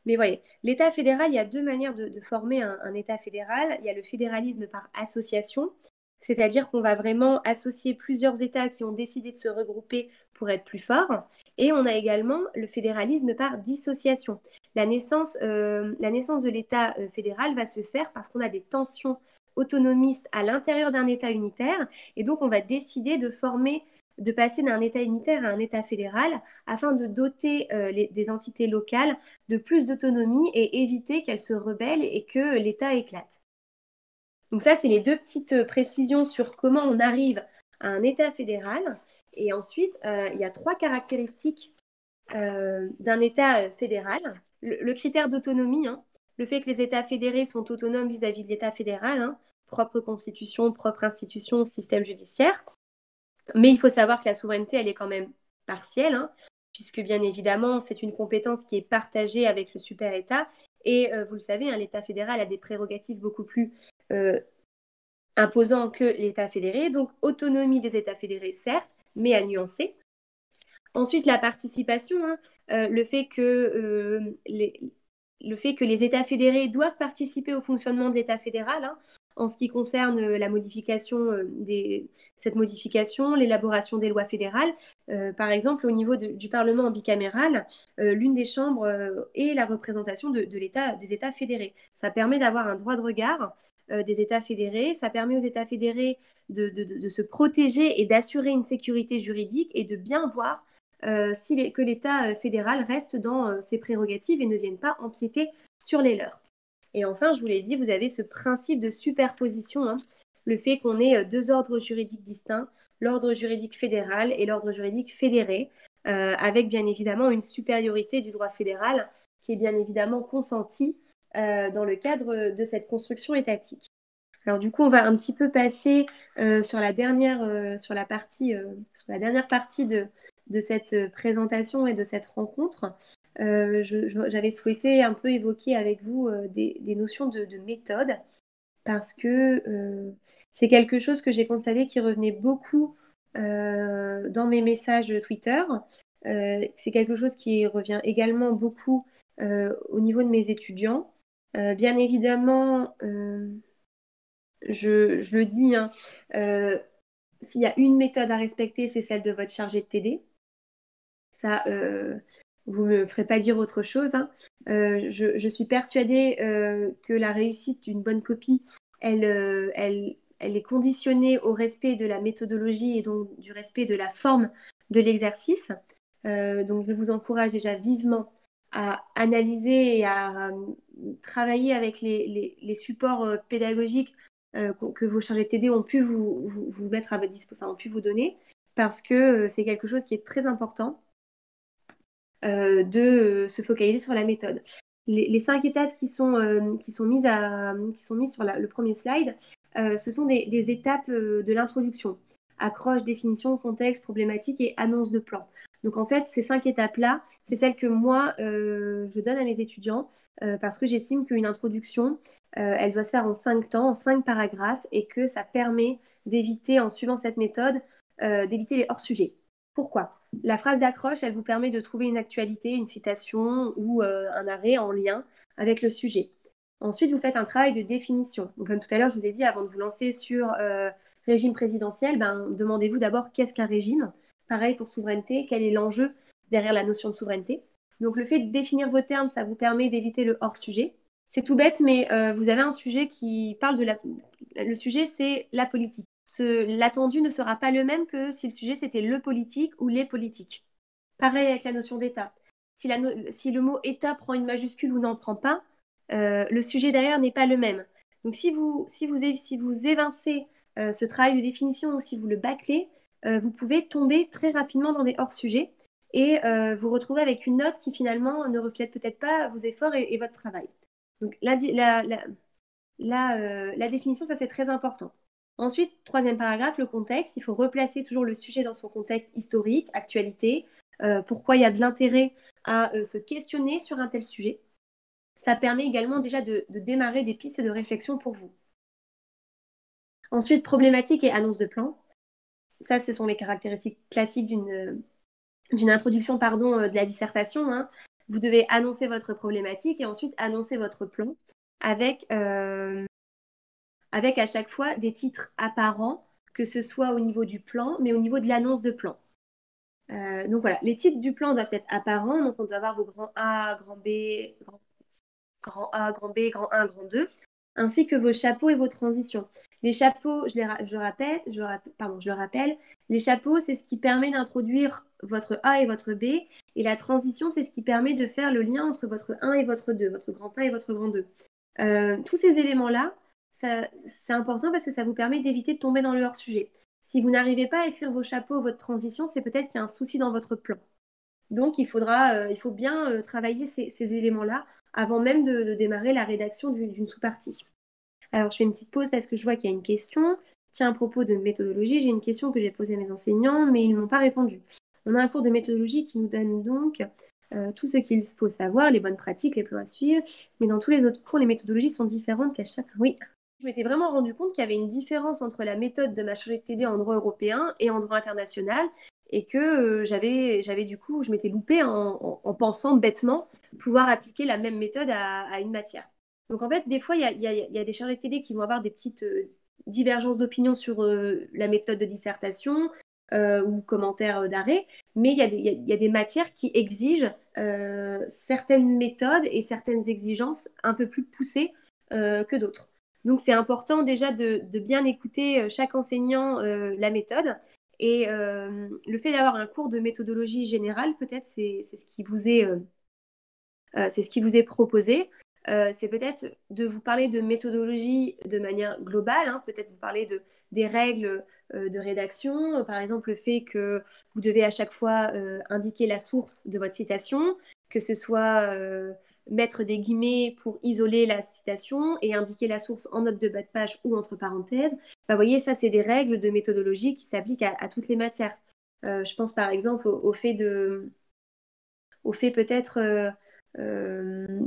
Mais voyez, l'État fédéral, il y a deux manières de, former un, État fédéral. Il y a le fédéralisme par association, c'est-à-dire qu'on va vraiment associer plusieurs États qui ont décidé de se regrouper pour être plus forts. Et on a également le fédéralisme par dissociation. La naissance, euh, de l'État euh, fédéral va se faire parce qu'on a des tensions autonomistes à l'intérieur d'un État unitaire. Et donc, on va décider de former de passer d'un État unitaire à un État fédéral afin de doter euh, des entités locales de plus d'autonomie et éviter qu'elles se rebellent et que l'État éclate. Donc ça, c'est les deux petites euh, précisions sur comment on arrive à un État fédéral. Et ensuite, euh, il y a trois caractéristiques euh, d'un État fédéral. Le, critère d'autonomie, hein. le fait que les États fédérés sont autonomes vis-à-vis de l'État fédéral, hein. propre constitution, propre institution, système judiciaire. Mais il faut savoir que la souveraineté, elle est quand même partielle, hein, puisque bien évidemment, c'est une compétence qui est partagée avec le super-État. Et vous le savez, l'État fédéral a des prérogatives beaucoup plus euh, imposant que l'État fédéré, donc autonomie des États fédérés, certes, mais à nuancer. Ensuite, la participation, hein, euh, le, fait que, euh, les, le fait que les États fédérés doivent participer au fonctionnement de l'État fédéral, hein, en ce qui concerne la modification des, cette modification, l'élaboration des lois fédérales. par exemple, au niveau du Parlement bicaméral, l'une des chambres est la représentation de l'État, des États fédérés. Ça permet d'avoir un droit de regard euh, des États fédérés. Ça permet aux États fédérés de, se protéger et d'assurer une sécurité juridique et de bien voir euh, si que l'État euh, fédéral reste dans ses prérogatives et ne vienne pas empiéter sur les leurs. Et enfin, je vous l'ai dit, vous avez ce principe de superposition, hein. le fait qu'on ait deux ordres juridiques distincts, l'ordre juridique fédéral et l'ordre juridique fédéré, avec bien évidemment une supériorité du droit fédéral qui est bien évidemment consentie euh, dans le cadre de cette construction étatique. Alors du coup, on va un petit peu passer euh, sur, la dernière, euh, sur, la partie, sur la dernière partie de, de, cette présentation et de cette rencontre. J'avais souhaité un peu évoquer avec vous des, notions de, méthode parce que c'est quelque chose que j'ai constaté qui revenait beaucoup dans mes messages Twitter. c'est quelque chose qui revient également beaucoup au niveau de mes étudiants. Euh, bien évidemment, euh, je, le dis, hein, euh, s'il y a une méthode à respecter, c'est celle de votre chargé de TD. Ça, vous ne me ferez pas dire autre chose. Hein. Je, suis persuadée que la réussite d'une bonne copie, elle, est conditionnée au respect de la méthodologie et donc du respect de la forme de l'exercice. donc, je vous encourage déjà vivement à analyser et à euh, travailler avec les, supports euh, pédagogiques euh, que vos chargés de TD ont pu vous, mettre à votre disposition, enfin, ont pu vous donner, parce que c'est quelque chose qui est très important de se focaliser sur la méthode. Les, cinq étapes qui sont, mises, sur le premier slide, ce sont des étapes de l'introduction accroche, définition, contexte, problématique et annonce de plan. Donc en fait, ces cinq étapes-là, c'est celles que moi, euh, je donne à mes étudiants euh, parce que j'estime qu'une introduction, euh, elle doit se faire en cinq temps, en cinq paragraphes, et que ça permet d'éviter, en suivant cette méthode, d'éviter les hors-sujets. Pourquoi? La phrase d'accroche, elle vous permet de trouver une actualité, une citation ou un arrêt en lien avec le sujet. Ensuite, vous faites un travail de définition. comme tout à l'heure, je vous ai dit, avant de vous lancer sur régime présidentiel, ben, demandez-vous d'abord qu'est-ce qu'un régime? Pareil pour souveraineté, quel est l'enjeu derrière la notion de souveraineté Donc le fait de définir vos termes, ça vous permet d'éviter le hors-sujet. C'est tout bête, mais euh, vous avez un sujet qui parle de la... Le sujet, c'est la politique. L'attendu ne sera pas le même que si le sujet, c'était le politique ou les politiques. Pareil avec la notion d'État. Si, si, le mot État prend une majuscule ou n'en prend pas, le sujet derrière n'est pas le même. Donc si vous, si vous, si vous évincez ce travail de définition ou si vous le bâclez, vous pouvez tomber très rapidement dans des hors-sujets et vous retrouver avec une note qui finalement ne reflète peut-être pas vos efforts et, votre travail. Donc la, la définition, ça c'est très important. Ensuite, troisième paragraphe, le contexte. Il faut replacer toujours le sujet dans son contexte historique, actualité, euh, pourquoi il y a de l'intérêt à euh, se questionner sur un tel sujet. Ça permet également déjà de, démarrer des pistes de réflexion pour vous. Ensuite, problématique et annonce de plan. Ça, ce sont les caractéristiques classiques d'une introduction pardon, euh, de la dissertation. Hein. Vous devez annoncer votre problématique et ensuite annoncer votre plan avec avec à chaque fois des titres apparents, que ce soit au niveau du plan, mais au niveau de l'annonce de plan. Euh, donc voilà, les titres du plan doivent être apparents, donc on doit avoir vos grands A, grand B, grand, A, grand B, grand 1, grand 2, ainsi que vos chapeaux et vos transitions. Les chapeaux, je, le rappelle, les chapeaux, c'est ce qui permet d'introduire votre A et votre B, et la transition, c'est ce qui permet de faire le lien entre votre 1 et votre 2, votre grand 1 et votre grand 2. Euh, tous ces éléments-là, c'est important parce que ça vous permet d'éviter de tomber dans le hors-sujet. Si vous n'arrivez pas à écrire vos chapeaux, votre transition, c'est peut-être qu'il y a un souci dans votre plan. Donc, il, faudra, euh, faut bien euh, travailler ces, éléments-là avant même de, démarrer la rédaction d'une sous-partie. Alors, je fais une petite pause parce que je vois qu'il y a une question. Tiens, à propos de méthodologie, j'ai une question que j'ai posée à mes enseignants, mais ils ne m'ont pas répondu. On a un cours de méthodologie qui nous donne donc euh, tout ce qu'il faut savoir, les bonnes pratiques, les plans à suivre, mais dans tous les autres cours, les méthodologies sont différentes qu'à chaque. Oui, je m'étais vraiment rendu compte qu'il y avait une différence entre la méthode de ma chargée de TD en droit européen et en droit international et que euh, j'avais, j'avais du coup, je m'étais loupée en, pensant bêtement pouvoir appliquer la même méthode à, une matière. Donc en fait, des fois, il y a, des chargés de TD qui vont avoir des petites euh, divergences d'opinion sur euh, la méthode de dissertation ou commentaires d'arrêt, mais il y, a des matières qui exigent certaines méthodes et certaines exigences un peu plus poussées que d'autres. Donc c'est important déjà de, bien écouter euh, chaque enseignant euh, la méthode. Et euh, le fait d'avoir un cours de méthodologie générale, peut-être, c'est ce qui vous est, c'est ce qui vous est proposé. C'est peut-être de vous parler de méthodologie de manière globale, hein. peut-être vous parler de, des règles de rédaction, par exemple le fait que vous devez à chaque fois indiquer la source de votre citation, que ce soit mettre des guillemets pour isoler la citation et indiquer la source en note de bas de page ou entre parenthèses. Bah, vous voyez, ça, c'est des règles de méthodologie qui s'appliquent à, toutes les matières. Euh, je pense par exemple au, fait de, au fait peut-être euh, euh,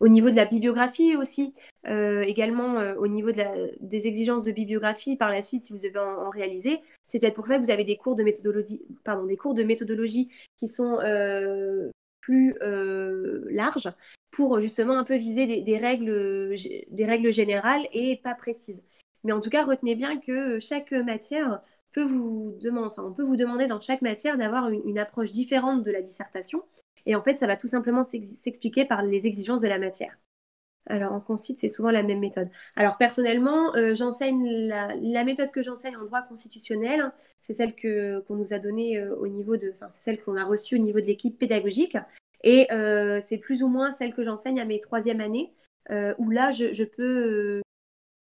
au niveau de la bibliographie aussi, également au niveau des exigences de bibliographie par la suite si vous devez en, réaliser. C'est peut-être pour ça que vous avez des cours de méthodologie, pardon, des cours de méthodologie qui sont plus euh, large pour justement un peu viser des, règles, des règles générales et pas précises. Mais en tout cas, retenez bien que chaque matière peut vous demander, enfin, on peut vous demander dans chaque matière d'avoir une, approche différente de la dissertation. Et en fait, ça va tout simplement s'expliquer par les exigences de la matière. Alors, en concite, c'est souvent la même méthode. Alors, personnellement, euh, j'enseigne la, méthode que j'enseigne en droit constitutionnel. C'est celle qu'on nous a donnée euh, au niveau de, enfin, c'est celle qu'on a reçue au niveau de l'équipe pédagogique. Et euh, c'est plus ou moins celle que j'enseigne à mes troisième années, où là, je, peux,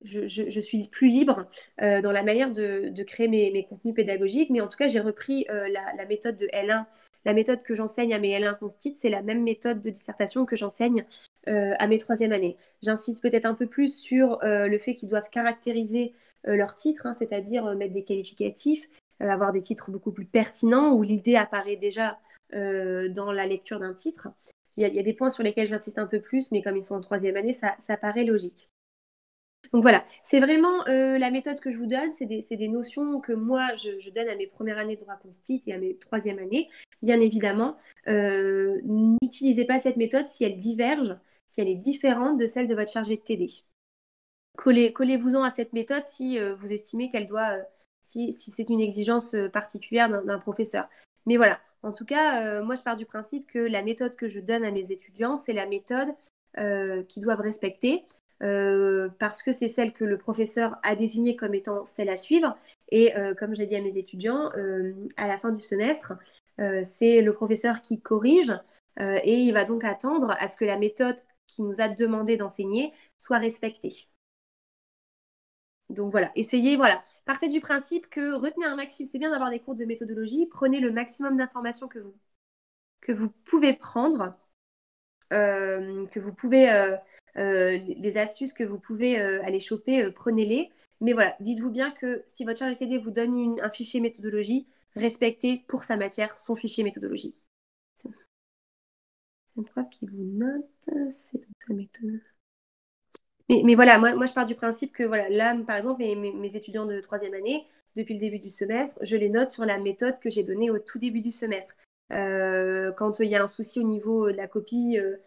je, suis plus libre dans la manière de, créer mes, contenus pédagogiques. Mais en tout cas, j'ai repris la, méthode de L1 la méthode que j'enseigne à mes L1 Constit, c'est la même méthode de dissertation que j'enseigne euh, à mes troisième années. J'insiste peut-être un peu plus sur euh, le fait qu'ils doivent caractériser euh, leur titre, hein, c'est-à-dire mettre des qualificatifs, avoir des titres beaucoup plus pertinents où l'idée apparaît déjà dans la lecture d'un titre. Il y, a, des points sur lesquels j'insiste un peu plus, mais comme ils sont en troisième année, ça paraît logique. Donc voilà, c'est vraiment euh, la méthode que je vous donne, c'est des, notions que moi je, donne à mes premières années de droit constit et à mes troisième années. Bien évidemment, euh, n'utilisez pas cette méthode si elle diverge, si elle est différente de celle de votre chargé de TD. Collez, vous en à cette méthode si euh, vous estimez qu'elle doit, si, c'est une exigence particulière d'un professeur. Mais voilà, en tout cas, moi je pars du principe que la méthode que je donne à mes étudiants, c'est la méthode qu'ils doivent respecter. Euh, parce que c'est celle que le professeur a désignée comme étant celle à suivre. Et euh, comme j'ai dit à mes étudiants, euh, à la fin du semestre, c'est le professeur qui corrige et il va donc attendre à ce que la méthode qui nous a demandé d'enseigner soit respecté. Donc voilà, essayez, voilà, partez du principe que retenez un maximum, c'est bien d'avoir des cours de méthodologie, prenez le maximum d'informations que vous, que vous pouvez prendre, que vous pouvez, les astuces que vous pouvez aller choper, prenez-les. Mais voilà, dites-vous bien que si votre charge TD vous donne un fichier méthodologie, respectez pour sa matière son fichier méthodologie. Une prof qui vous note, c'est sa méthode. Mais, voilà, moi, je pars du principe que voilà, là, par exemple, mes, étudiants de troisième année, depuis le début du semestre, je les note sur la méthode que j'ai donnée au tout début du semestre. Euh, quand il y a un souci au niveau de la copie, euh,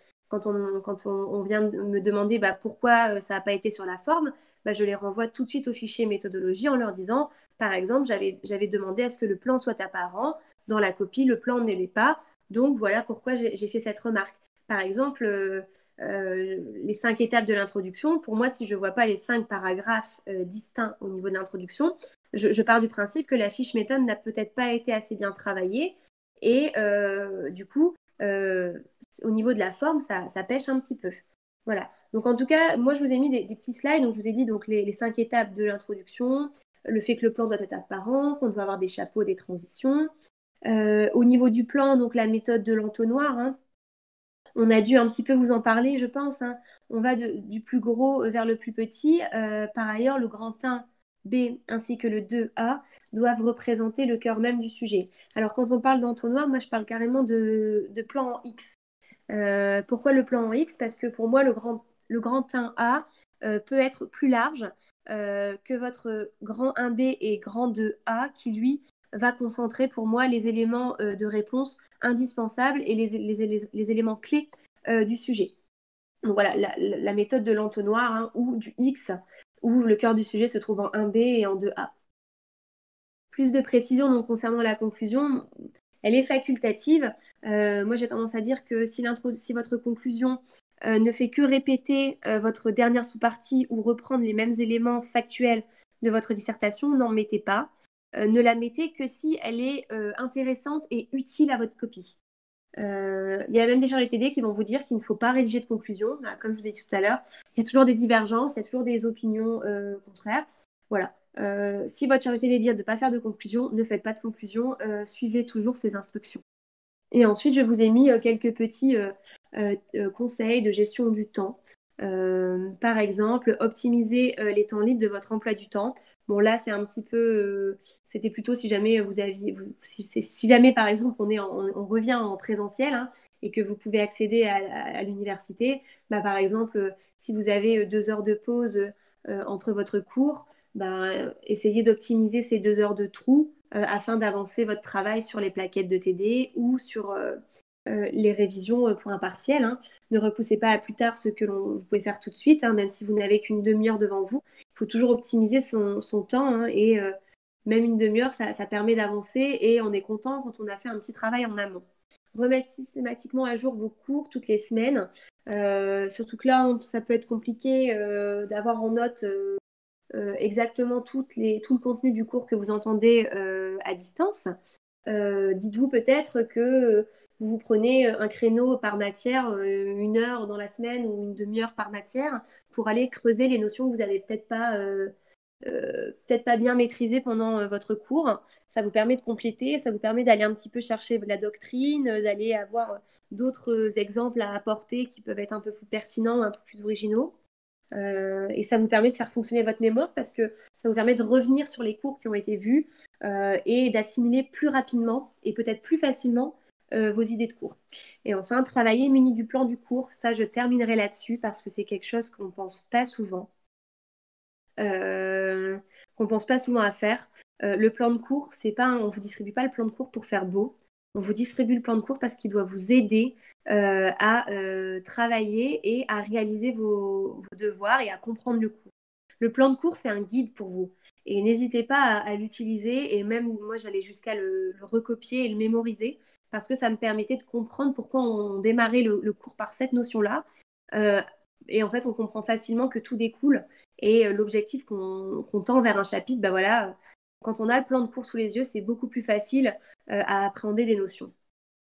quand, on, vient me demander bah, pourquoi euh, ça n'a pas été sur la forme, bah, je les renvoie tout de suite au fichier méthodologie en leur disant, par exemple, j'avais demandé à ce que le plan soit apparent. Dans la copie, le plan ne l'est pas. Donc voilà pourquoi j'ai fait cette remarque. Par exemple, euh, les cinq étapes de l'introduction, pour moi, si je ne vois pas les cinq paragraphes euh, distincts au niveau de l'introduction, je, pars du principe que la fiche méthode n'a peut-être pas été assez bien travaillée. Et euh, du coup, au niveau de la forme, ça, pêche un petit peu. Voilà. Donc en tout cas, moi, je vous ai mis des, petits slides. Donc je vous ai dit donc les, cinq étapes de l'introduction, le fait que le plan doit être apparent, qu'on doit avoir des chapeaux, des transitions. au niveau du plan, donc la méthode de l'entonnoir, hein, on a dû un petit peu vous en parler, je pense. Hein. On va du plus gros vers le plus petit. Euh, par ailleurs, le grand 1 B ainsi que le 2A doivent représenter le cœur même du sujet. Alors quand on parle d'entonnoir, moi je parle carrément de, plan en X. Euh, pourquoi le plan en X? Parce que pour moi, le grand, le grand 1A euh, peut être plus large que votre grand 1B et grand 2A qui, lui, va concentrer pour moi les éléments euh, de réponse indispensables et les, éléments clés euh, du sujet. Donc voilà, la, méthode de l'entonnoir hein, ou du X, où le cœur du sujet se trouve en 1B et en 2A. Plus de précision donc, concernant la conclusion, elle est facultative. Euh, moi, j'ai tendance à dire que si, votre conclusion ne fait que répéter votre dernière sous-partie ou reprendre les mêmes éléments factuels de votre dissertation, n'en mettez pas. Euh, ne la mettez que si elle est euh, intéressante et utile à votre copie. Euh, il y a même des chargés TD qui vont vous dire qu'il ne faut pas rédiger de conclusion. Bah, comme je vous ai dit tout à l'heure, il y a toujours des divergences, il y a toujours des opinions contraires. Voilà. si votre chargé TD dit de ne pas faire de conclusion, ne faites pas de conclusion, suivez toujours ces instructions. Et ensuite, je vous ai mis quelques petits conseils de gestion du temps. par exemple, optimiser les temps libres de votre emploi du temps. Bon, là, c'est un petit peu. Euh, c'était plutôt si jamais vous aviez. si, jamais, par exemple, on, est on revient en présentiel hein, et que vous pouvez accéder à, l'université, bah, par exemple, si vous avez euh, deux heures de pause euh, entre votre cours, bah, essayez d'optimiser ces deux heures de trou afin d'avancer votre travail sur les plaquettes de TD ou sur les révisions pour un partiel. Hein. Ne repoussez pas à plus tard ce que l'on vous pouvez faire tout de suite, hein, même si vous n'avez qu'une demi-heure devant vous faut toujours optimiser son, temps hein, et euh, même une demi-heure, ça, permet d'avancer et on est content quand on a fait un petit travail en amont. Remettre systématiquement à jour vos cours toutes les semaines, euh, surtout que là, ça peut être compliqué euh, d'avoir en note exactement tout le contenu du cours que vous entendez à distance. Dites-vous peut-être que vous prenez euh, un créneau par matière, euh, une heure dans la semaine ou une demi-heure par matière, pour aller creuser les notions que vous n'avez peut-être pas, euh, peut-être pas bien maîtrisées pendant votre cours. Ça vous permet de compléter, ça vous permet d'aller un petit peu chercher la doctrine, d'aller avoir d'autres exemples à apporter qui peuvent être un peu plus pertinents, un peu plus originaux. et ça vous permet de faire fonctionner votre mémoire parce que ça vous permet de revenir sur les cours qui ont été vus et d'assimiler plus rapidement et peut-être plus facilement euh, vos idées de cours. Et enfin, travailler muni du plan du cours. Ça, je terminerai là-dessus parce que c'est quelque chose qu'on ne pense pas souvent. Euh, qu'on pense pas souvent à faire. Euh, le plan de cours, c'est pas, on vous distribue pas le plan de cours pour faire beau. On vous distribue le plan de cours parce qu'il doit vous aider à travailler et à réaliser vos, devoirs et à comprendre le cours. Le plan de cours, c'est un guide pour vous. Et n'hésitez pas à, l'utiliser. Et même moi, j'allais jusqu'à le, recopier et le mémoriser parce que ça me permettait de comprendre pourquoi on démarrait le, cours par cette notion-là. Euh, et en fait, on comprend facilement que tout découle. Et euh, l'objectif qu'on tend vers un chapitre, bah voilà, quand on a le plan de cours sous les yeux, c'est beaucoup plus facile euh, à appréhender des notions.